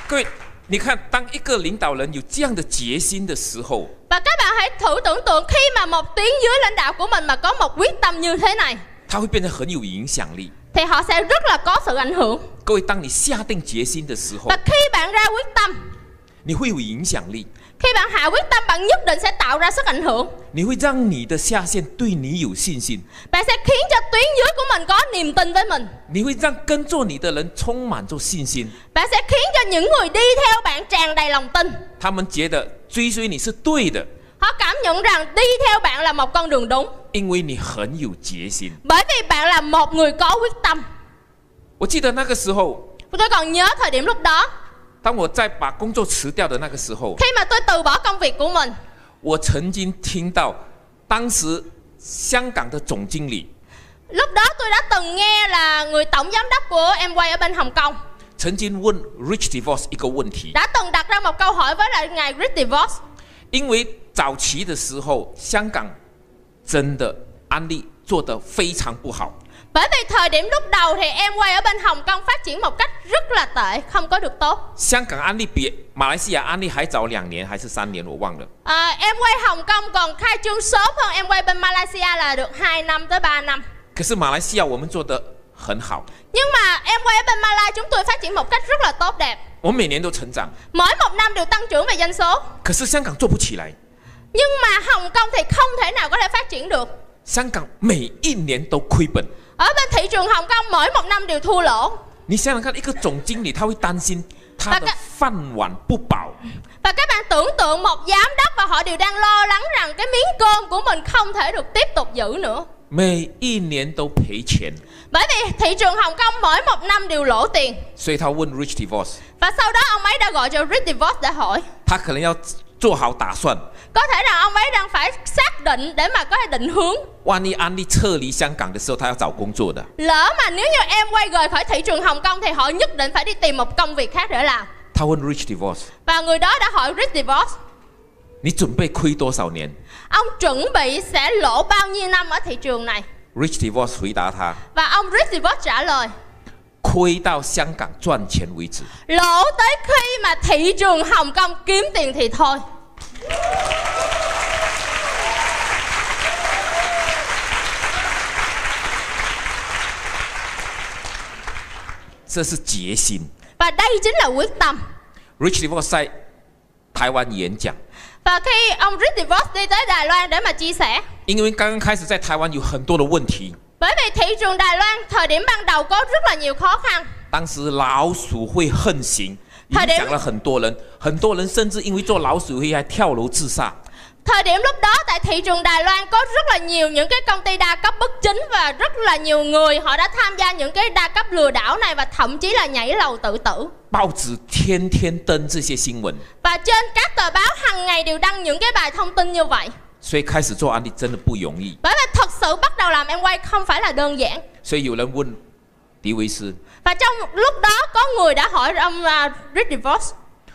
各位，你看，当一个领导人有这样的决心的时候， và các bạn hãy thử tưởng tượng khi mà một tiếng dưới lãnh đạo của mình mà có một quyết tâm như thế này 他会变得很有影响力。 thì họ sẽ rất là có sự ảnh hưởng 各位，当你下定决心的时候 và，khi bạn ra quyết tâm 你会有影响力， khi bạn hạ quyết tâm bạn nhất định sẽ tạo ra sức ảnh hưởng 你会让你的下线对你有信心， bạn sẽ khiến cho tuyến dưới của mình có niềm tin với mình 你会让跟做你的人充满着信心。 bạn sẽ khiến cho những người đi theo bạn tràn đầy lòng tin 他们觉得追随你是对的， họ cảm nhận rằng đi theo bạn là một con đường đúng 因为你很有决心。 bởi vì bạn là một người có quyết tâm 我记得那个时候， tôi còn nhớ thời điểm lúc đó 当我在把工作辞掉的那个时候， khi mà tôi từ bỏ công việc của mình 我曾经听到当时香港的总经理 lúc đó tôi đã từng nghe là người tổng giám đốc của em quay ở bên Hồng Kông 曾经问 Rich DeVos 一个问题， đã từng đặt ra một câu hỏi với lại ngài Rick DeVos 因为早期的时候，香港 真的安利做得非常不好， bởi vì thời điểm lúc đầu thì em quay ở bên Hồng Kông phát triển một cách rất là tệ không có được tốt 香港安利比马来西亚安利还早两年还是三年，我忘了。 à, em quay Hồng Kông còn khai trương sớm hơn em quay bên Malaysia là được 2 năm tới 3 năm 可是马来西亚我们做得很好， nhưng mà em quay ở bên Malai chúng tôi phát triển một cách rất là tốt đẹp 我每年都成长， mỗi một năm đều tăng trưởng về doanh số 可是香港做不起来。 nhưng mà Hồng Kông thì không thể nào có thể phát triển được 香港每一年都亏本。 ở bên thị trường Hồng Kông mỗi một năm đều thua lỗ 你想想看，一个总经理他会担心他的大概饭碗不保， và các bạn tưởng tượng một giám đốc và họ đều đang lo lắng rằng cái miếng cơm của mình không thể được tiếp tục giữ nữa 每一年都赔钱， bởi vì thị trường Hồng Kông mỗi một năm đều lỗ tiền 所以他问 Rich DeVos， và sau đó ông ấy đã gọi cho Rick DeVos để hỏi 他可能要 做好打算， có thể rằng ông ấy đang phải xác định để mà có thể định hướng 万一安利撤离香港的时候，他要找工作的。 lỡ mà nếu như em quay rời khỏi thị trường Hồng Kông thì họ nhất định phải đi tìm một công việc khác để làm 他问 Rich DeVos， và người đó đã hỏi Rick DeVos 你准备亏多少年ông chuẩn bị sẽ lỗ bao nhiêu năm ở thị trường này ？Rich DeVos 回答他， và ông Rick DeVos trả lời 亏到香港赚钱为止。 lỗ tới khi mà thị trường Hồng Kông kiếm tiền thì thôi 这是决心。 và đây chính là quyết tâm Rich DeVos 在台湾演讲， và khi ông Rick DeVos đi tới Đài Loan để mà chia sẻ 因为刚刚开始在台湾有很多的问题， bởi vì thị trường Đài Loan thời điểm ban đầu có rất là nhiều khó khăn 当时老鼠会横行，影他连响了很多人，很多人甚至因为做老鼠会还跳楼自杀。 Thời điểm lúc đó tại thị trường Đài Loan có rất là nhiều những cái công ty đa cấp bất chính và rất là nhiều người họ đã tham gia những cái đa cấp lừa đảo này và thậm chí là nhảy lầu tự tử. 报纸天天登这些新闻， Và trên các tờ báo hàng ngày đều đăng những cái bài thông tin như vậy. 所以开始做安利真的不容易。 Bởi vì thật sự bắt đầu làm em quay không phải là đơn giản. 所以有人问迪维斯， Và trong lúc đó có người đã hỏi ông uh, Rick DeVos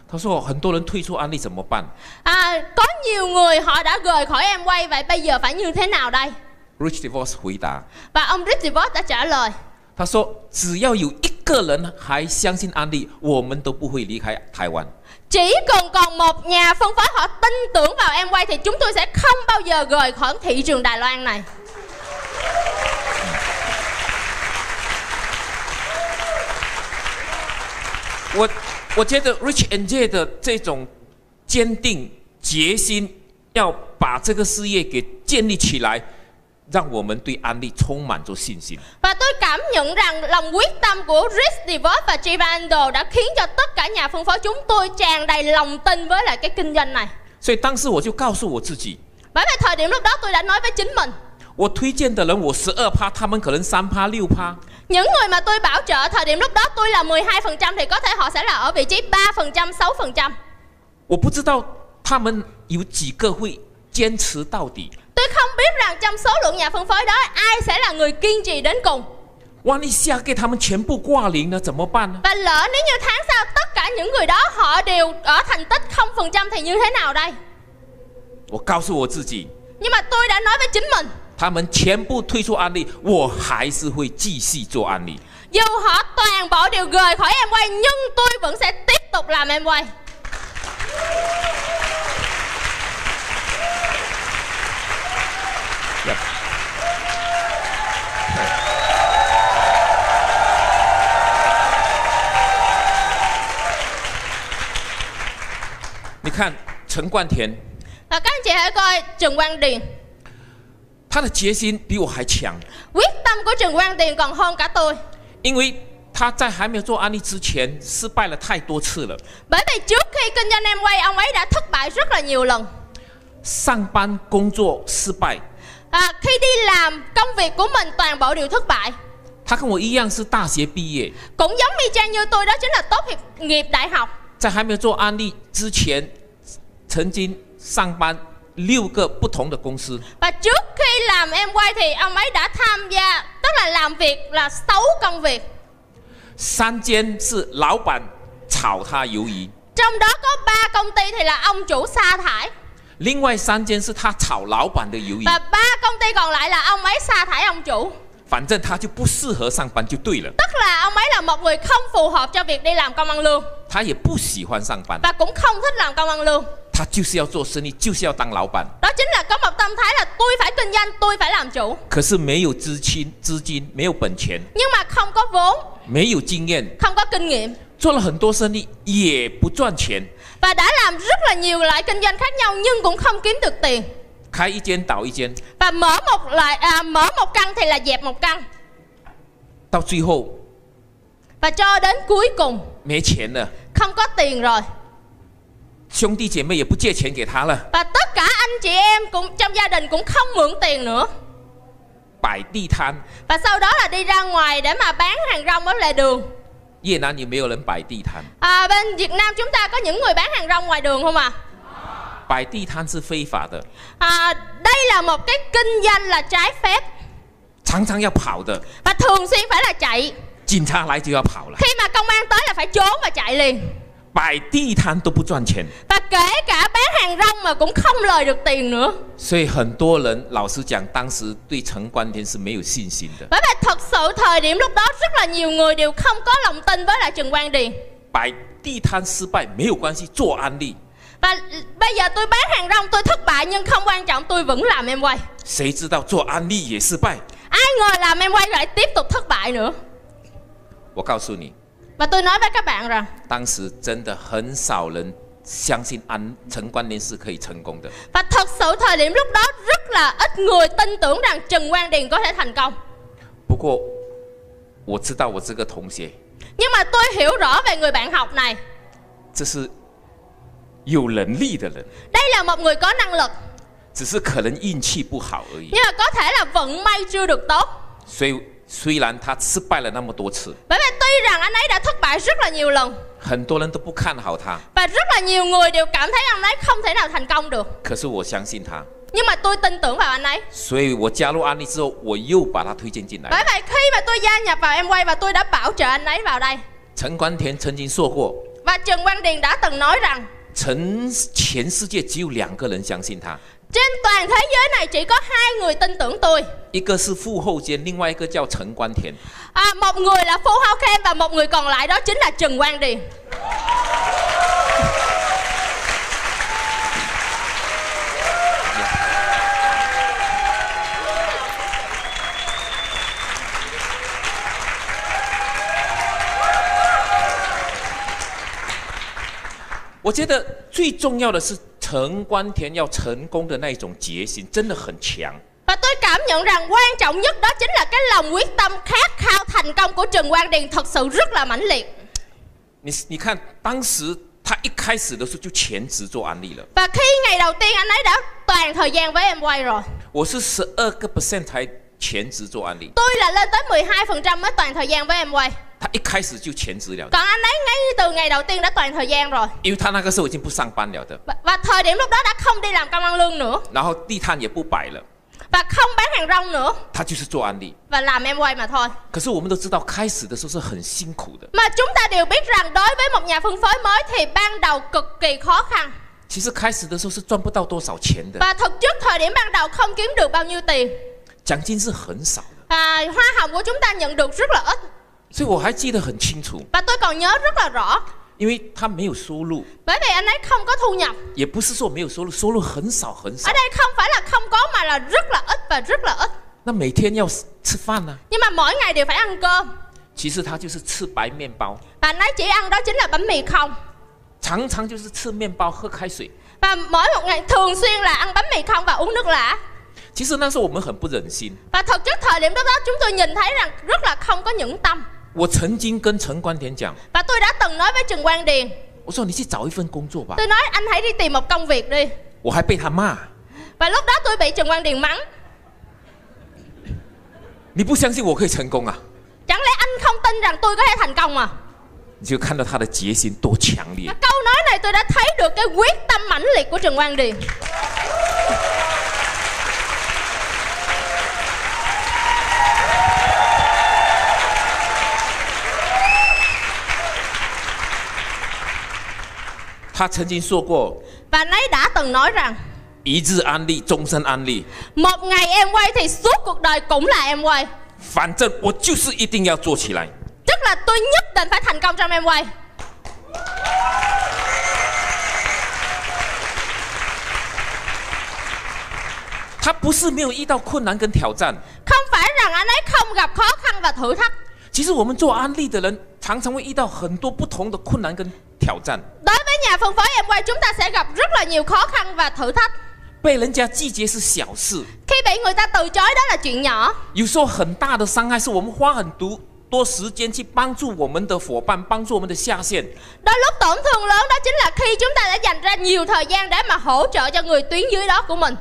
他说很多人退出安利怎么办 à, có nhiều người họ đã rời khỏi em quay vậy bây giờ phải như thế nào đây? ？Rich DeVos 回答， Và ông Rick DeVos đã trả lời 他说只要有一个人还相信安利，我们都不会离开台湾。 Chỉ cần còn một nhà phân phối họ tin tưởng vào em quay thì chúng tôi sẽ không bao giờ rời khỏi thị trường Đài Loan này. 我我觉得 Rich and J 的这种坚定决心，要把这个事业给建立起来， 让我们对安利充满着信心。 Và tôi cảm nhận rằng lòng quyết tâm của Rich DeVos và Chivando đã khiến cho tất cả nhà phân phối chúng tôi tràn đầy lòng tin với lại cái kinh doanh này. 所以当时我就告诉我自己， Bởi vì thời điểm lúc đó tôi đã nói với chính mình 我推荐的人我十二趴，他们可能三趴六趴， Những người mà tôi bảo trợ thời điểm lúc đó tôi là 12% thì có thể họ sẽ là ở vị trí 3%, 6%. 我不知道他们有几个会坚持到底。 Tôi không biết rằng trong số lượng nhà phân phối đó ai sẽ là người kiên trì đến cùng. 万一下个月他们全部挂零了怎么办呢？ Và lỡ nếu như tháng sau tất cả những người đó họ đều ở thành tích 0% thì như thế nào đây? 我告诉我自己， Nhưng mà tôi đã nói với chính mình 他们全部退出安利，我还是会继续做安利。 Dù họ toàn bộ đều rời khỏi em quay Nhưng tôi vẫn sẽ tiếp tục làm em quay 你看陈冠田， Và các anh chị hãy coi Trần Quang Điền 他的决心比我还强， Quyết tâm của Trần Quang Điền còn hơn cả tôi 因为他在还没有做安利之前失败了太多次了。 Bởi vì trước khi kinh doanh em quay Ông ấy đã thất bại rất là nhiều lần 上班工作失败， à, Khi đi làm công việc của mình toàn bộ đều thất bại 他跟我一样是大学毕业， Cũng giống y chang như tôi đó chính là tốt nghiệp, nghiệp đại học 在还没有做安利之前，曾经上班六个不同的公司， Và trước khi làm em quay thì ông ấy đã tham gia Tức là làm việc là 6 công việc 三间是老板炒他鱿鱼， Trong đó có 3 công ty thì là ông chủ sa thải 另外三间是他炒老板的鱿鱼， Và 3 công ty còn lại là ông ấy sa thải ông chủ 反正他就不适合上班就对了， Tức là ông ấy là một người không phù hợp cho việc đi làm công ăn lương 他也不喜欢上班， Và cũng không thích làm công ăn lương 他就是要做生意，就是要当老板， Đó chính là có một tâm thái là tôi phải kinh doanh, tôi phải làm chủ 可是没有资金，资金没有本钱， Nhưng mà không có vốn 没有经验， không có kinh nghiệm 做了很多生意也不赚钱， và đã làm rất là nhiều loại kinh doanh khác nhau nhưng cũng không kiếm được tiền 开一间倒一间， và mở một loại à, mở một căn thì là dẹp một căn 到最后 và cho đến cuối cùng 没钱了， không có tiền rồi 兄弟姐妹也不借钱给他了， và tất cả anh chị em cũng trong gia đình cũng không mượn tiền nữa 摆地摊。 và sau đó là đi ra ngoài để mà bán hàng rong ở lề đường Việt Nam nhiều nhiều lên bài đi than. À, bên Việt Nam chúng ta có những người bán hàng rong ngoài đường không ạ? Bài đi than là phi pháp được. À, đây là một cái kinh doanh là trái phép. Thường thường Và thường xuyên phải là chạy. Cảnh sát lại thì phải chạy. Khi mà công an tới là phải trốn và chạy liền 摆地摊都不赚钱， và kể cả bán hàng rong mà cũng không lời được tiền nữa 所以很多人老实讲，当时对陈冠天是没有信心的。 bởi vì thật sự thời điểm lúc đó rất là nhiều người đều không có lòng tin với lại Trần Quang Điền 摆地摊失败没有关系，做安利， và bây giờ tôi bán hàng rong tôi thất bại nhưng không quan trọng tôi vẫn làm em quay 谁知道做安利也失败？ ai ngờ làm em quay lại tiếp tục thất bại nữa 我告诉你， và tôi nói với các bạn rằng 当时真的很少人相信安陈冠天是可以成功的。 và thật sự thời điểm lúc đó rất là ít người tin tưởng rằng Trần Quang Điền có thể thành công 不过我知道我这个同学， nhưng mà tôi hiểu rõ về người bạn học này 这是有能力的人， đây là một người có năng lực 只是可能运气不好而已。 nhưng mà có thể là vận may chưa được tốt 所以 虽然他失败了那么多次， bởi vì tuy rằng anh ấy đã thất bại rất là nhiều lần 很多人都不看好他， và rất là nhiều người đều cảm thấy anh ấy không thể nào thành công được 可是我相信他， nhưng mà tôi tin tưởng vào anh ấy 所以我加入安利之后，我又把他推荐进来。 bởi vậy khi mà tôi gia nhập vào em quay và tôi đã bảo trợ anh ấy vào đây 陈冠田曾经说过， và Trần Quang Điền đã từng nói rằng 全全世界只有两个人相信他， trên toàn thế giới này chỉ có hai người tin tưởng tôi 一个是傅厚坚，另外一个叫陈冠田。 à, một người là Phú Hao Khem và một người còn lại đó chính là Trần Quang Điền 我觉得最重要的是 陈冠田要成功的那一种决心，真的很强。 và tôi cảm nhận rằng quan trọng nhất đó chính là cái lòng quyết tâm khát khao thành công của Trần Quang Điền thật sự rất là mãnh liệt 你你看，当时他一开始的时候就全职做安利了， và khi ngày đầu tiên anh ấy đã toàn thời gian với em quay rồi 我是十二个 percent 才全职做安利， tôi là lên tới 12% mới toàn thời gian với em quay 他一开始就全职了， còn anh ấy ngay từ ngày đầu tiên đã toàn thời gian rồi 因为他那个时候已经不上班了的， và, và thời điểm lúc đó đã không đi làm công ăn lương nữa 然后地摊也不摆了， và không bán hàng rong nữa 他就是做安利。 và làm em quay mà thôi 可是我们都知道，开始的时候是很辛苦的。 mà chúng ta đều biết rằng đối với một nhà phân phối mới thì ban đầu cực kỳ khó khăn 其实开始的时候是赚不到多少钱的， và thực chất thời điểm ban đầu không kiếm được bao nhiêu tiền 奖金是很少的， à, hoa hồng của chúng ta nhận được rất là ít 所以我还记得很清楚， và tôi còn nhớ rất là rõ 因为他没有收入， bởi vì anh ấy không có thu nhập 也不是说没有收入，收入很少很少 ở。đây không phải là không có mà là rất là ít và rất là ít 那每天要吃饭呢、 nhưng mà mỗi ngày đều phải ăn cơm 其实他就是吃白面包， và anh ấy chỉ ăn đó chính là bánh mì không 常常就是吃面包喝开水。 và mỗi một ngày thường xuyên là ăn bánh mì không và uống nước lã 其实那时候我们很不忍心。 và thực chất thời điểm đó, đó chúng tôi nhìn thấy rằng rất là không có nhẫn tâm 我曾经跟陈冠田讲， và tôi đã từng nói với Trần Quang Điền 我说你去找一份工作吧。 tôi nói anh hãy đi tìm một công việc đi 我还被他骂， và lúc đó tôi bị Trần Quang Điền mắng 你不相信我可以成功啊？ chẳng lẽ anh không tin rằng tôi có thể thành công à 你就看到他的决心多强烈 và。câu nói này tôi đã thấy được cái quyết tâm mãnh liệt của Trần Quang Điền 他曾经说过 và anh ấy đã từng nói rằng “一日安利，终身安利 một ngày em quay thì suốt cuộc đời cũng là em quay ”，反正我就是一定要做起来。 tức là tôi nhất định phải thành công trong em quay 他不是没有遇到困难跟挑战， không phải rằng anh ấy không gặp khó khăn và thử thách 其实我们做安利的人， 常常会遇到很多不同的困难跟挑战， Đối với nhà phân phối em quay chúng ta sẽ gặp rất là nhiều khó khăn và thử thách. 被人家拒绝是小事， Khi bị người ta từ chối đó là chuyện nhỏ. 有时候很大的伤害是我们花很多多时间去帮助我们的伙伴，帮助我们的下线， Đôi lúc tổn thương lớn đó chính là khi chúng ta đã dành ra nhiều thời gian để mà hỗ trợ cho người tuyến dưới đó của mình.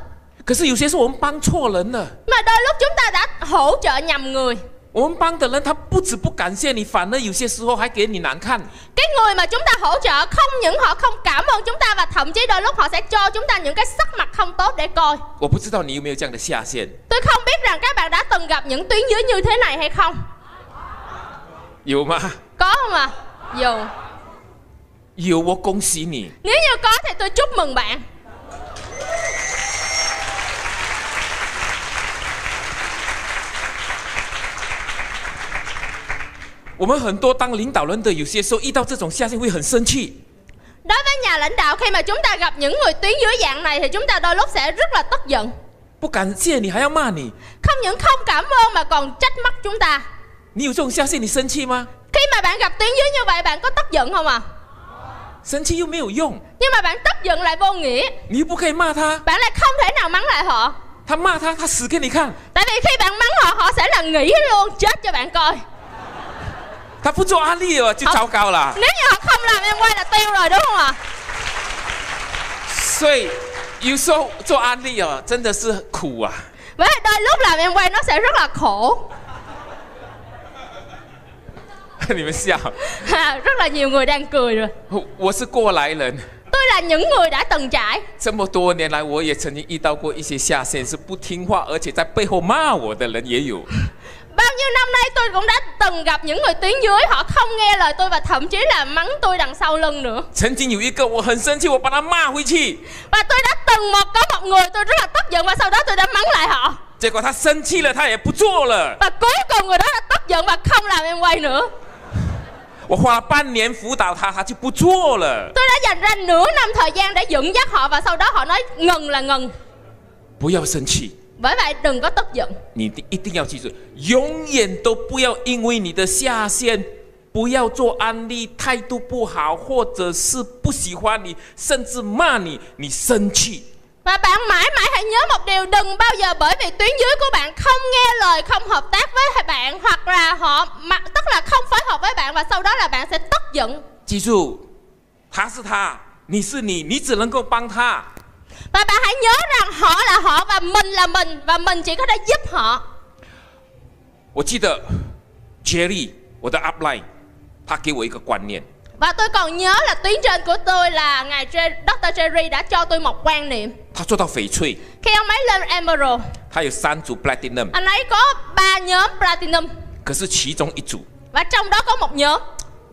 可是有些时候我们帮错人了。 Mà đôi lúc chúng ta đã hỗ trợ nhầm người. 我们帮的人，他不止不感谢你，反而有些时候还给你难看。 Cái người mà chúng ta hỗ trợ không những họ không cảm ơn chúng ta và thậm chí đôi lúc họ sẽ cho chúng ta những cái sắc mặt không tốt để coi. 我不知道你有没有这样的下线？ Tôi không biết rằng các bạn đã từng gặp những tuyến dưới như thế này hay không? 有吗？ Có không ạ? À? Dù 有，我恭喜你。 Nếu như có thì tôi chúc mừng bạn 我们很多当领导人的，有些时候遇到这种下线会很生气。 Đối với nhà lãnh đạo khi mà chúng ta gặp những người tuyến dưới dạng này thì chúng ta đôi lúc sẽ rất là tức giận 不感谢你还要骂你， Không những không cảm ơn mà còn trách móc chúng ta 你有这种下线，你生气吗？ Khi mà bạn gặp tuyến dưới như vậy bạn có tức giận không à? 生气又没有用， Nhưng mà bạn tức giận lại vô nghĩa 你又不可以骂他， Bạn lại không thể nào mắng lại họ 他骂他，他死给你看。 Tại vì khi bạn mắng họ họ sẽ là nghỉ luôn chết cho bạn coi 他不做安利了就糟糕了。Nếu như họ không làm em quay là tiêu rồi đúng không ạ? 所以有时候做安利哦，真的是苦啊。Với đôi lúc làm em quay nó sẽ rất là khổ. 你们笑。rất là nhiều người đang cười rồi 我我是过来人，Tôi là những người đã từng trải 这么多年来，我也曾经遇到过一些下线是不听话，而且在背后骂我的人也有。Bao nhiêu năm nay tôi cũng đã từng gặp những người tuyến dưới Họ không nghe lời tôi và thậm chí là mắng tôi đằng sau lưng nữa 曾经有一个我很生气，我把他骂回去， Và tôi đã từng một có một người tôi rất là tức giận Và sau đó tôi đã mắng lại họ 结果他生气了，他也不做了。 Và cuối cùng người đó đã tức giận và không làm em quay nữa 我花了半年辅导他，他就不做了。 Tôi đã dành ra nửa năm thời gian để dẫn dắt họ Và sau đó họ nói ngừng là ngừng 不要生气， Bởi vậy đừng có tức giận 你一定一定要记住，永远都不要因为你的下线，不要做安利态度不好，或者是不喜欢你，甚至骂你，你生气。 Và bạn mãi mãi hãy nhớ một điều Đừng bao giờ bởi vì tuyến dưới của bạn không nghe lời Không hợp tác với bạn Hoặc là họ mà, Tức là không phối hợp với bạn Và sau đó là bạn sẽ tức giận 记住，他是他，你是你，你只能够帮他。 Và bạn hãy nhớ rằng họ là họ Và mình là mình Và mình chỉ có thể giúp họ 我记得 Jerry，我的 upline，他给我一个观念， Và tôi còn nhớ là tuyến trên của tôi là Ngài Jer- Dr. Jerry đã cho tôi một quan niệm 他做到翡翠， Khi ông ấy lên Emerald 他有三组 platinum， Anh ấy có ba nhóm Platinum 可是其中一组， Và trong đó có một nhóm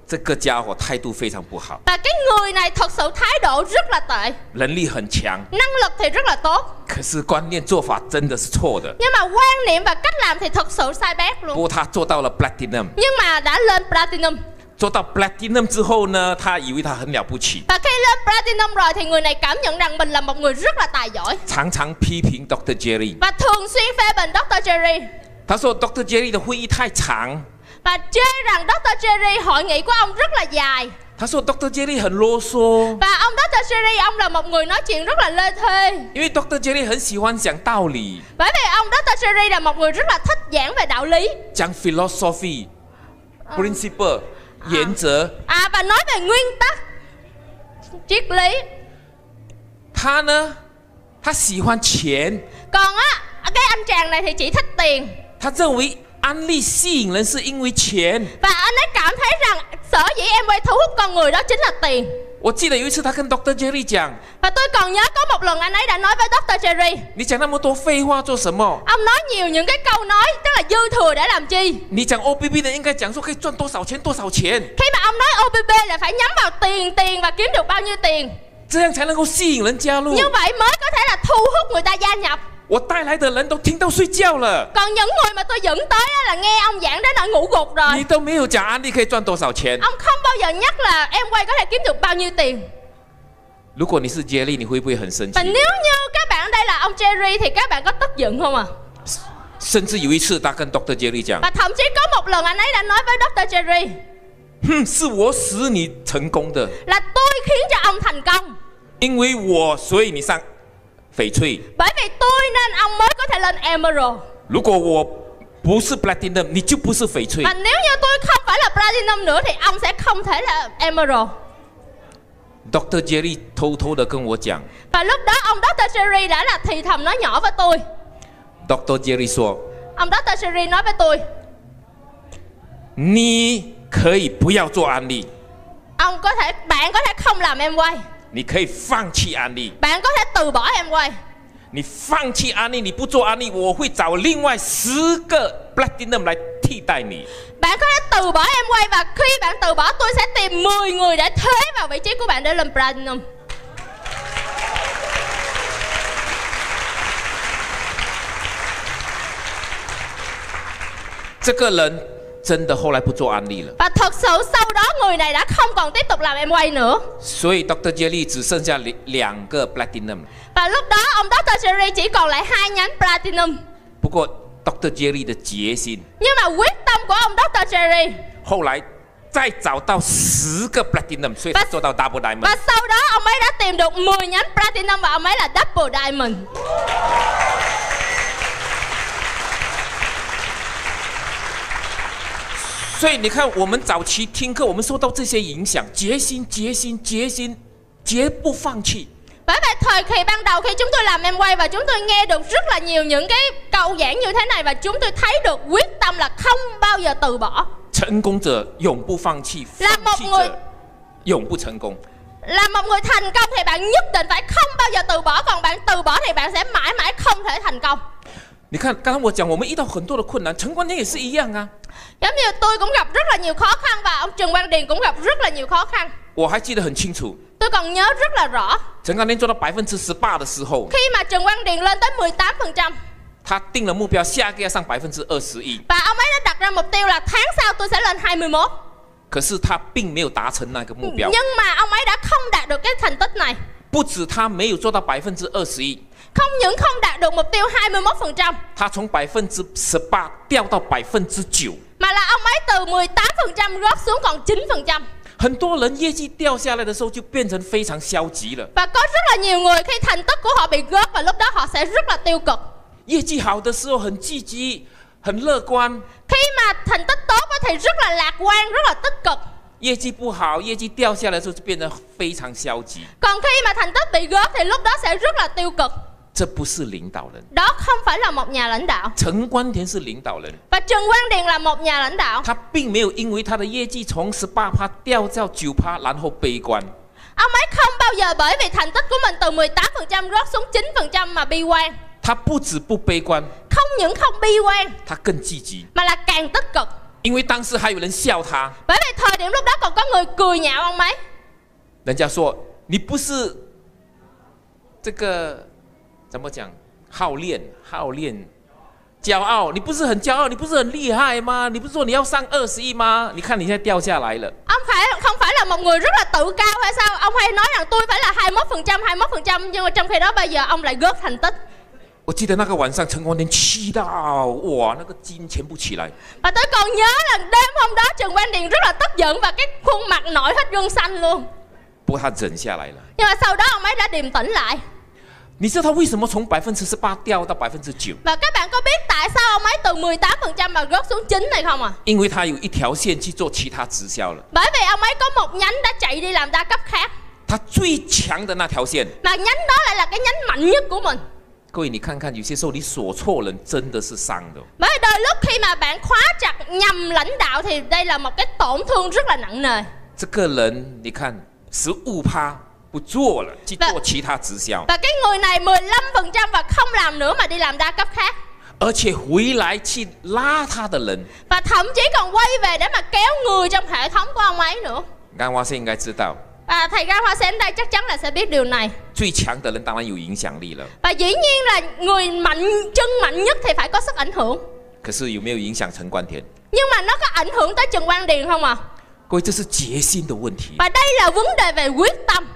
这个家伙态度非常不好， Và cái người này thật sự thái độ rất là tệ 能力很强， Năng lực thì rất là tốt 可是观念做法真的是错的。 Nhưng mà quan niệm và cách làm thì thật sự sai bét 不 luôn 过他做到了 platinum， Nhưng mà đã lên Platinum 做到 platinum 之后呢，他以为他很了不起， Và khi lên Platinum rồi thì người này cảm nhận rằng mình là một người rất là tài giỏi 常常批评 Dr. Jerry。 Và thường xuyên phê bình Dr. Jerry 他说 Dr. Jerry 的会议太长， Và chê rằng Dr. Jerry hội nghị của ông rất là dài 他说 Dr. Jerry 很啰嗦， Và ông Dr. Jerry ông là một người nói chuyện rất là lê thê 因为 Dr. Jerry 很喜欢讲道理， Bởi vì ông Dr. Jerry là một người rất là thích giảng về đạo lý 讲 philosophy、principle、原则。 À và nói về nguyên tắc Triết lý 他呢，他喜欢钱， Còn á cái anh chàng này thì chỉ thích tiền 他认为 安利吸引人是因为钱。 Và anh ấy cảm thấy rằng sở dĩ em quay thu hút con người đó chính là tiền 我记得有一次他跟 Dr. Jerry 讲 Và tôi còn nhớ có một lần anh ấy đã nói với Dr. Jerry：“ 你讲那么多废话做什么？ Ông nói nhiều những cái câu nói tức là dư thừa để làm chi 你讲 OBB 的应该讲说可以赚多少钱多少钱， Khi mà ông nói OBB là phải nhắm vào tiền tiền và kiếm được bao nhiêu tiền 这样才能够吸引人加入。 Như vậy mới có thể là thu hút người ta gia nhập 我带来的人都听到睡觉了， Còn những người mà tôi dẫn tới á là nghe ông giảng đến nỗi ngủ gục rồi 你都没有讲安利可以赚多少钱。 Ông không bao giờ nhắc là em quay có thể kiếm được bao nhiêu tiền 如果你是 Jerry，你会不会很生 Và 气 nếu？như các bạn ở đây là ông Jerry thì các bạn có tức giận không à 甚至有一次，他跟 Dr. Jerry 讲 Và thậm chí có một lần anh ấy đã nói với Dr. Jerry：“ 哼，是我使你成功的， Là tôi khiến cho ông thành công 因为我，所以你上 翡翠。 Bởi vì tôi nên ông mới có thể lên Emerald 如果我不是 Platinum，你就不是翡翠 Và。nếu như tôi không phải là Platinum nữa Thì ông sẽ không thể là Emerald Dr. Jerry 偷偷的跟我讲 Và lúc đó ông Dr. Jerry đã là thì thầm nói nhỏ với tôi ，Dr. Jerry 说， Ông Dr. Jerry nói với tôi 你可以不要做安利， Ông có thể, bạn có thể không làm em quay 你可以放弃安利。 Bạn có thể từ bỏ em quay 你放弃安利，你不做安利，我会找另外十个 Platinum 来替代你。 Bạn có thể từ bỏ em quay Và khi bạn từ bỏ tôi sẽ tìm 10 người để thế vào vị trí của bạn để lên Platinum 这个人 真的后来不做安利了， Và thật sự sau đó người này đã không còn tiếp tục làm em quay nữa 所以 Dr. Jerry 只剩下两两个 Platinum。 Và lúc đó ông Dr. Jerry chỉ còn lại hai nhánh Platinum 不过 Dr. Jerry 的决心， Nhưng mà quyết tâm của ông Dr. Jerry 后来再找到十个 Platinum，所以他 Và- 做到 Double Diamond Và。sau đó ông ấy đã tìm được 10 nhánh Platinum Và ông ấy là Double Diamond 所以你看，我们早期听课，我们受到这些影响，决心、决心、决心，绝不放弃。 Bởi vậy thời kỳ ban đầu khi chúng tôi làm em quay Và chúng tôi nghe được rất là nhiều những cái câu giảng như thế này Và chúng tôi thấy được quyết tâm là không bao giờ từ bỏ 成功者永不放弃， là 放 một 弃 người 者永不成功。 là một người thành công thì bạn nhất định phải không bao giờ từ bỏ còn bạn từ bỏ thì bạn sẽ mãi mãi không thể thành công 你看，刚才我讲，我们遇到很多的困难，陈冠天也是一样啊。 giống như tôi cũng gặp rất là nhiều khó khăn và ông Trần Quang Điền cũng gặp rất là nhiều khó khăn 我还记得很清楚， tôi còn nhớ rất là rõ 陈冠天做到百分之十八的时候， khi mà Trần Quang Điền lên tới 18% 他定了目标，下个要上百分之二十一， và ông ấy đã đặt ra mục tiêu là tháng sau tôi sẽ lên 21可是他并没有达成那个目标。 nhưng mà ông ấy đã không đạt được cái thành tích này 不止他没有做到百分之二十一， không những không đạt được mục tiêu 21% 他从百分之十八掉到百分之九。 mà là ông ấy từ 18% rớt xuống còn 9%很多人业绩掉下来的时候，就变成非常消极了。 và có rất là nhiều người khi thành tích của họ bị rớt và lúc đó họ sẽ rất là tiêu cực 业绩好的时候很积极、很乐观； khi mà thành tích tốt á thì rất là lạc quan rất là tích cực 业绩不好、业绩掉下来的时候，就变得非常消极。 còn khi mà thành tích bị rớt thì lúc đó sẽ rất là tiêu cực 这不是领导人， đó không phải là một nhà lãnh đạo 陈冠田是领导人， và Trần Quang Điền là một nhà lãnh đạo 他并没有因为他的业绩从十八趴掉到九趴，然后悲观。 ông ấy không bao giờ bởi vì thành tích của mình từ 18% rớt xuống 9% mà bi quan 他不止不悲观， không những không bi quan 他更积极， mà là càng tích cực 因为当时还有人笑他， bởi vì thời điểm lúc đó còn có người cười nhạo ông ấy 人家说你不是这个 怎么讲好练好练。骄傲，你不是很骄傲，你不是很厉害吗？你不是说你要上二十亿吗？你看你现在掉下来了。 ông phải không phải là một người rất là tự cao hay sao ông hay nói rằng tôi phải là 21% 21% nhưng mà trong khi đó bây giờ ông lại rớt thành tích 我记得那个晚上，陈光天气到哇，那个筋全部起来。 và tôi còn nhớ là đêm hôm đó Trần Quang Điền rất là tức giận và cái khuôn mặt nổi hết gân xanh luôn 不过他忍下来了。 nhưng mà sau đó ông ấy đã điềm tĩnh lại 你知道他为什么从百分之十八掉到百分之九？ và các bạn có biết tại sao ông ấy từ 18% mà rớt xuống 9 này không à 因为他有一条线去做其他直销了。 bởi vì ông ấy có một nhánh đã chạy đi làm đa cấp khác 他最强的那条线， mà nhánh đó lại là cái nhánh mạnh nhất của mình 各位你看看，有些时候你锁错人，真的是伤的。 bởi vì đôi lúc khi mà bạn khóa chặt nhầm lãnh đạo thì đây là một cái tổn thương rất là nặng nề 这个人，你看十五趴 不做了，去做那其他直销， và cái người này 15% và không làm nữa mà đi làm đa cấp khác 而且回来去拉他的人。 và thậm chí còn quay về để mà kéo người trong hệ thống của ông ấy nữa 刚蛙是应该知道， và thầy Ga Hoa Sen đây chắc chắn là sẽ biết điều này 最强的人当然有影响力了， và dĩ nhiên là người mạnh chân mạnh nhất thì phải có sức ảnh hưởng 可是有没有影响陈冠田？ nhưng mà nó có ảnh hưởng tới Trần Quang Điền không à 各位，这是决心的问题。 và đây là vấn đề về quyết tâm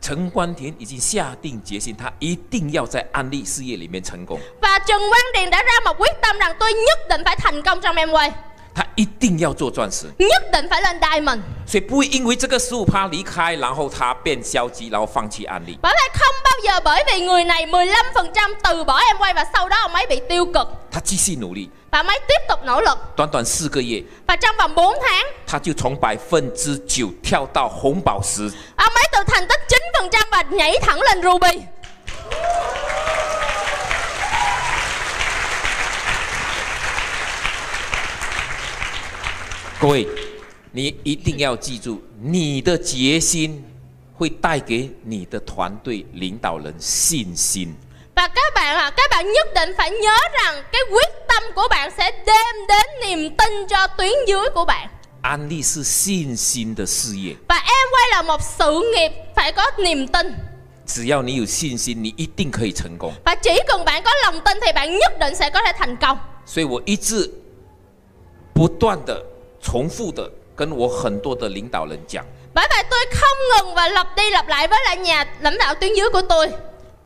陈冠田已经下定决心，他一定要在安利事业里面成功， Và Trần Quang Điền đã ra một quyết tâm rằng tôi nhất định phải thành công trong Amway 他一定要做钻石，Nhất định phải lên Diamond 所以不会因为这个十五趴离开，然后他变消极，然后放弃安利。Bởi vậy không bao giờ bởi vì người này 15% từ bỏ em quay Và sau đó ông ấy bị tiêu cực 他继续努力，Và ông ấy tiếp tục nỗ lực 短短四个月，Và trong vòng 4 tháng 他就从百分之九跳到红宝石。Ông ấy từ thành tích 9% và nhảy thẳng lên Ruby 各位，你一定要记住，你的决心会带给你的团队领导人信心。 Và các bạn à, các bạn nhất định phải nhớ rằng cái quyết tâm của bạn sẽ đem đến niềm tin cho tuyến dưới của bạn. 安利是信心的事业， Và Amway là một sự nghiệp phải có niềm tin. 只要你有信心，你一定可以成功。 Và chỉ cần bạn có lòng tin thì bạn nhất định sẽ có thể thành công. 所以我一直不断的、 重复的跟我很多的领导人讲， Bởi vậy tôi không ngừng và lặp đi lặp lại với lại nhà lãnh đạo tuyến dưới của tôi.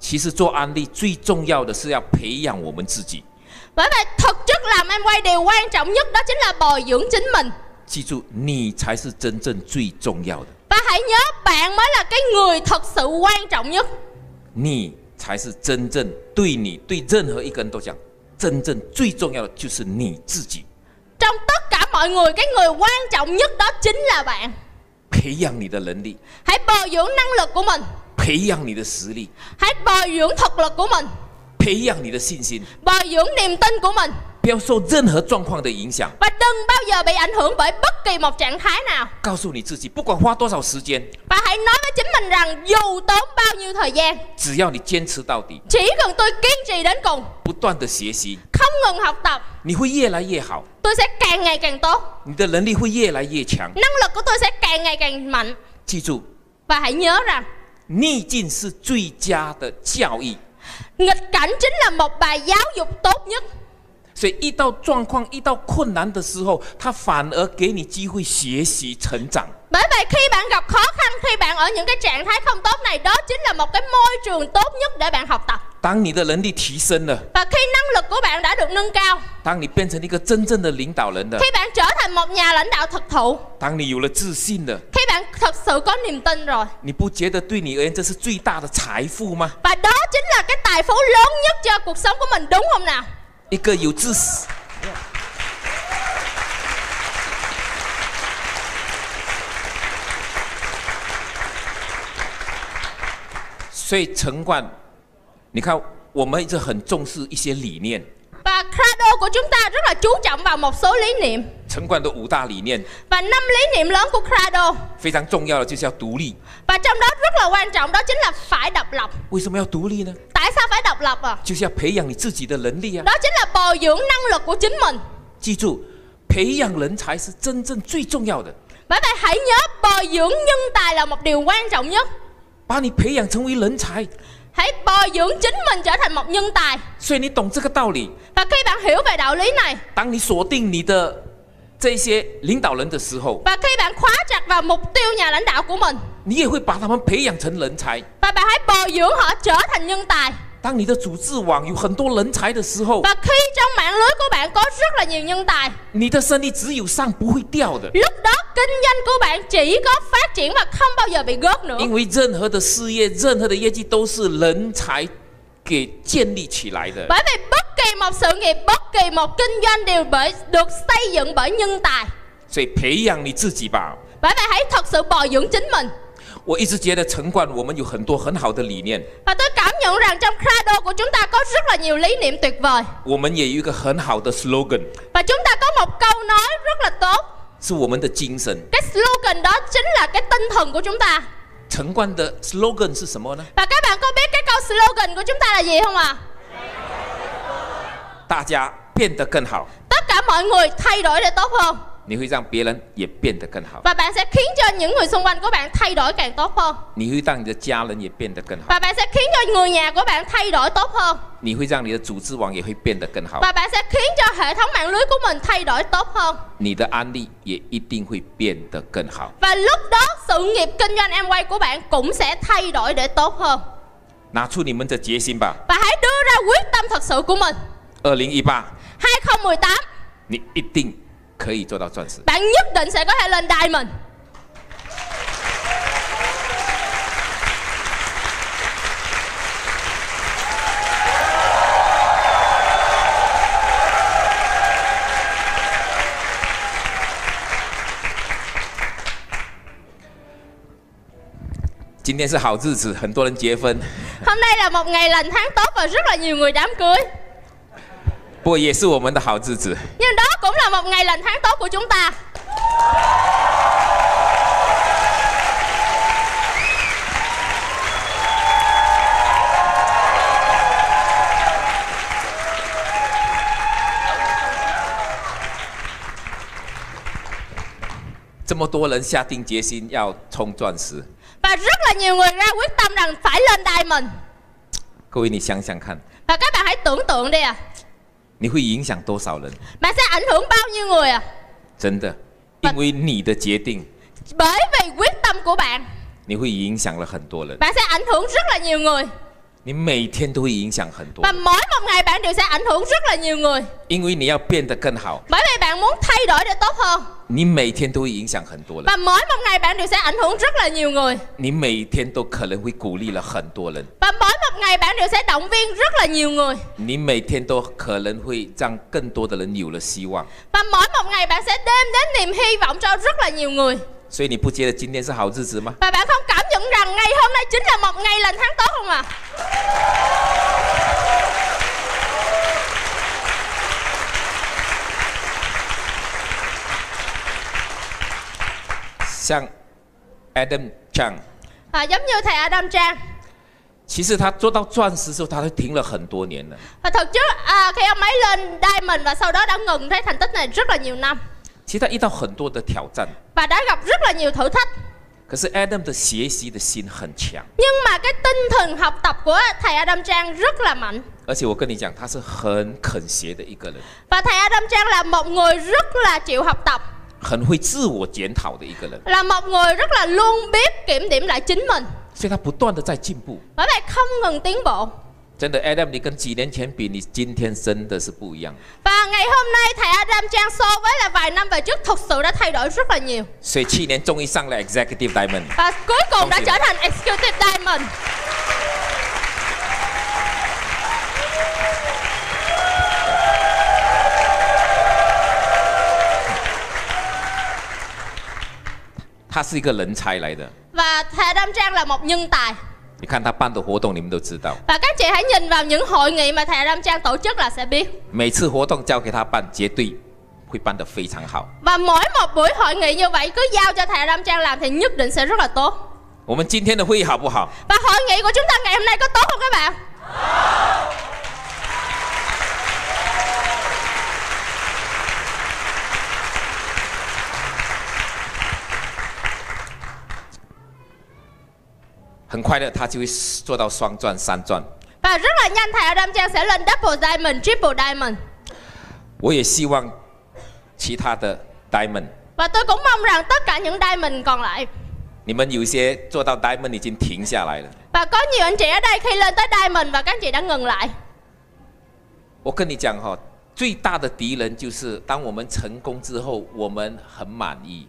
其实做安利最重要的是要培养我们自己。 Bởi vậy thực chất làm Amway điều quan trọng nhất đó chính là bồi dưỡng chính mình. 记住，你才是真正最重要的， Và hãy nhớ bạn mới là cái người thật sự quan trọng nhất. 你才是真正对你对任何一个人都讲，真正最重要的就是你自己。 Trong tất cả mọi người cái người quan trọng nhất đó chính là bạn. hãy bồi dưỡng năng lực của mình. hãy bồi dưỡng thực lực của mình. bồi dưỡng niềm tin của mình. 不要受任何状况的影响。 Và đừng bao giờ bị ảnh hưởng bởi bất kỳ một trạng thái nào. 告诉你自己，不管花多少时间， Và hãy nói với chính mình rằng dù tốn bao nhiêu thời gian, 只要你坚持到底， chỉ cần tôi kiên trì đến cùng, 不断的学习， không ngừng học tập, 你会越来越好， tôi sẽ càng ngày càng tốt. 你的能力会越来越强。 Năng lực của tôi sẽ càng ngày càng mạnh. 记住， Và hãy nhớ rằng 逆境是最佳的教育。 nghịch cảnh chính là một bài giáo dục tốt nhất. 所以遇到状况、遇到困难的时候，他反而给你机会学习成长。 Bởi vậy khi bạn gặp khó khăn, khi bạn ở những cái trạng thái không tốt này, đó chính là một cái môi trường tốt nhất để bạn học tập. 当你的能力提升了， Và khi năng lực của bạn đã được nâng cao, 当你变成一个真正的领导人了， khi bạn trở thành một nhà lãnh đạo thực thụ, 当你有了自信了， khi bạn thật sự có niềm tin rồi 你不觉得对你而言这是最大的财富吗？ và đó chính là cái tài phú lớn nhất cho cuộc sống của mình đúng không nào? 一个有知识。所以城管，你看，我们一直很重视一些理念。Và Crado của chúng ta rất là chú trọng vào một số lý niệm 陈冠的五大理念 và năm lý niệm lớn của Crado 非常重要的就是要独立。 và trong đó rất là quan trọng đó chính là phải độc lập. 为什么要独立呢？ Tại sao phải độc lập à? 就是要培养你自己的能力啊！ Đó chính là bồi dưỡng năng lực của chính mình. 记住，培养人才是真正最重要的。 Bởi vậy hãy nhớ bồi dưỡng nhân tài là một điều quan trọng nhất. 把你培养成为人才， Hãy bồi dưỡng chính mình trở thành một nhân tài. 所以你懂这个道理。 Và khi bạn hiểu về đạo lý này 当你锁定你的这些领导人的时候， và khi bạn khóa chặt vào mục tiêu nhà lãnh đạo của mình 你也会把他们培养成人才。 và bạn hãy bồi dưỡng họ trở thành nhân tài. 当你的组织网有很多人才的时候， Và khi trong mạng lưới của bạn có rất là nhiều nhân tài 你的生意只有上不会掉的。 Lúc đó kinh doanh của bạn chỉ có phát triển và không bao giờ bị gớt nữa 因为任何的事业、任何的业绩都是人才给建立起来的。 Bởi vì bất kỳ một sự nghiệp, bất kỳ một kinh doanh đều bởi được xây dựng bởi nhân tài 所以培养你自己吧。 Bởi vậy hãy thật sự bồi dưỡng chính mình 我一直觉得城管我们有很多很好的理念， Và tôi cảm nhận rằng trong Crado của chúng ta có rất là nhiều lý niệm tuyệt vời 我们也有一个很好的 slogan， Và chúng ta có một câu nói rất là tốt 是我们的精神。 Cái slogan đó chính là cái tinh thần của chúng ta 城管的 slogan 是什么呢？ Và các bạn có biết cái câu slogan của chúng ta là gì không ạ? 大家变得更好， Tất cả mọi người thay đổi để tốt hơn 你会让别人也变得更好， và bạn sẽ khiến cho những người xung quanh của bạn thay đổi càng tốt hơn 你会让你的家人也变得更好， và bạn sẽ khiến cho người nhà của bạn thay đổi tốt hơn 你会让你的组织网也会变得更好， và bạn sẽ khiến cho hệ thống mạng lưới của mình thay đổi tốt hơn 你的安利也一定会变得更好。 và lúc đó sự nghiệp kinh doanh Amway của bạn cũng sẽ thay đổi để tốt hơn 拿出你们的决心吧！ và hãy đưa ra quyết tâm thật sự của mình 二零一八， 2018你一定 可以做到钻石。 bạn nhất định sẽ có thể lên diamond 今天是好日子，很多人结婚， hôm nay là một ngày lành tháng tốt và rất là nhiều người đám cưới 不过也是我们的好日子。 nhưng đó cũng là một ngày lành tháng tốt của chúng ta 这么多人下定决心要冲钻石， và rất là nhiều người ra quyết tâm rằng phải lên diamond 各位你想想看， và các bạn hãy tưởng tượng đi à 你会影响多少人？ bạn sẽ ảnh hưởng bao nhiêu người à 真的，因为你的决定， bởi vì quyết tâm của bạn 你会影响了很多人， bạn sẽ ảnh hưởng rất là nhiều người 你每天都会影响很多 và 人， mỗi một ngày bạn đều sẽ ảnh hưởng rất là nhiều người 因为你要变得更好， bởi vì bạn muốn thay đổi để tốt hơn 你每天都会影响很多人， và mỗi một ngày bạn đều sẽ ảnh hưởng rất là nhiều người 你每天都可能会鼓励了很多人， và mỗi một ngày bạn đều sẽ động viên rất là nhiều người 你每天都可能会让更多的人有了希望。 và mỗi một ngày bạn sẽ đem đến niềm hy vọng cho rất là nhiều người 所以你不觉得今天是好日子吗？ và bạn không cảm nhận rằng ngày hôm nay chính là một ngày lành tháng tốt không à 像 Adam Chang， à, giống như thầy Adam Trang 其实他做到钻石之后，他都停了很多年了。 và thực chất à, khi ông ấy lên diamond và sau đó đã ngừng cái thành tích này rất là nhiều năm 其实他遇到很多的挑战， và đã gặp rất là nhiều thử thách 可是 Adam 的学习的心很强， nhưng mà cái tinh thần học tập của thầy Adam Trang rất là mạnh 而且我跟你讲，他是很肯学的一个人， và thầy Adam Trang là một người rất là chịu học tập 很会自我检讨的一个人， là một người rất là luôn biết kiểm điểm lại chính mình 所以他不断的在进步。 bởi vậy không ngừng tiến bộ 真的，Adam，你跟几年前比，你今天真的是不一样。 và ngày hôm nay thầy Adam Trang so với là vài năm về trước thực sự đã thay đổi rất là nhiều 所以去年终于上了 Executive Diamond， và cuối cùng đã Không trở thành executive diamond 他是一个人才来的。 và thầy Adam Trang là một nhân tài 你看他办的活动，你们都知道， và các chị hãy nhìn vào những hội nghị mà thầy Adam Trang tổ chức là sẽ biết 每次活动交给他办，绝对会办得非常好。 và mỗi một buổi hội nghị như vậy cứ giao cho thầy Adam Trang làm thì nhất định sẽ rất là tốt 我们今天的会议好不好？ và hội nghị của chúng ta ngày hôm nay có tốt không các bạn 很快的，他就会做到双钻、三钻。và rất là nhanh thầy Adam Trang sẽ lên double diamond triple diamond 我也希望其他的 Diamond，và tôi cũng mong rằng tất cả những diamond còn lại 你们有些做到 Diamond 已经停下来了。và có nhiều anh chị ở đây khi lên tới diamond và các anh chị đã ngừng lại 我跟你讲哈、最大的敌人就是当我们成功之后，我们很满意。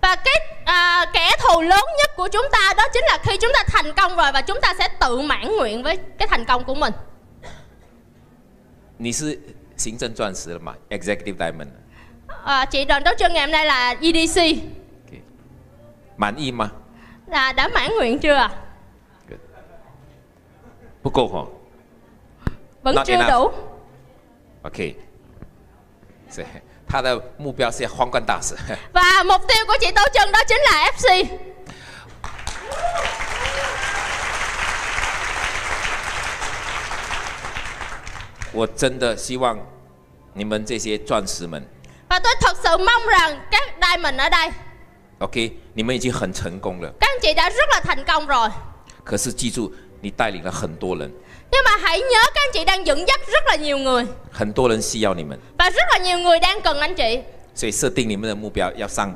và cái à, kẻ thù lớn nhất của chúng ta đó chính là khi chúng ta thành công rồi và chúng ta sẽ tự mãn nguyện với cái thành công của mình 你是行政钻石了嘛？Executive Diamond， à, chị đoàn đấu chân ngày hôm nay là EDC 满意吗？ là đã mãn nguyện chưa ạ? 不够哈、 vẫn Not chưa enough. đủ OK，是 他的目标是要皇冠大使。và mục tiêu của chị Tố Trân đó chính là FC 我真的希望你们这些钻石们，và tôi thật sự mong rằng các diamond ở đây OK，你们已经很成功了。các anh chị đã rất là thành công rồi 可是记住，你带领了很多人，nhưng mà hãy nhớ các anh chị đang dẫn dắt rất là nhiều người 很多人需要你们， và rất là nhiều người đang cần anh chị 所以设定你们的目标要上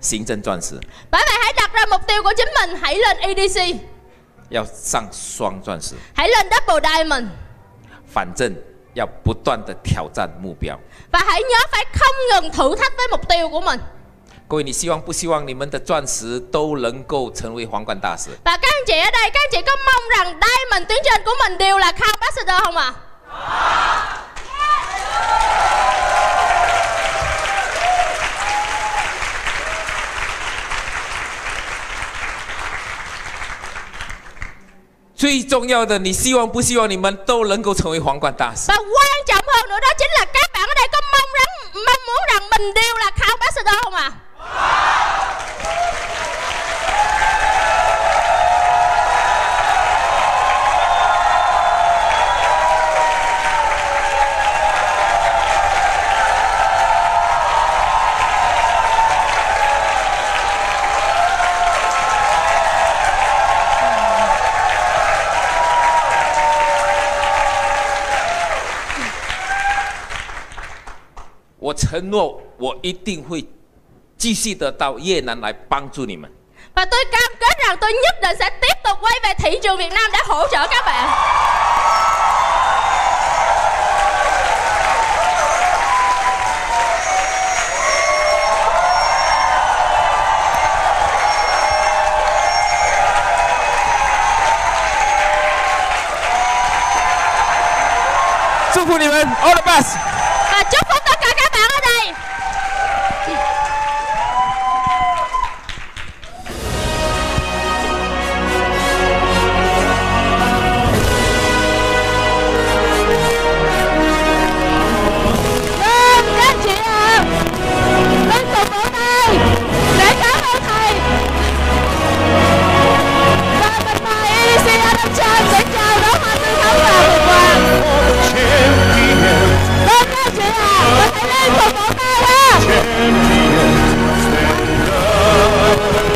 行政钻石， bởi vậy hãy đặt ra mục tiêu của chính mình hãy lên EDC 要上双钻石， hãy lên double diamond 反正要不断的挑战目标。 và hãy nhớ phải không ngừng thử thách với mục tiêu của mình 各位，你希望不希望你们的钻石都能够成为皇冠大使？ và các anh chị ở đây các anh chị có đó không à Tuy quan trọng hơn nữa đó chính là các bạn ở đây có mong rằng, mong muốn rằng mình đều là Khao Ambassador không à? 承诺，我一定会继续的到越南来帮助你们。 và tôi cam kết rằng tôi nhất định sẽ tiếp tục quay về thị trường Việt Nam để hỗ trợ các bạn 祝福你们，All the best！ Oh.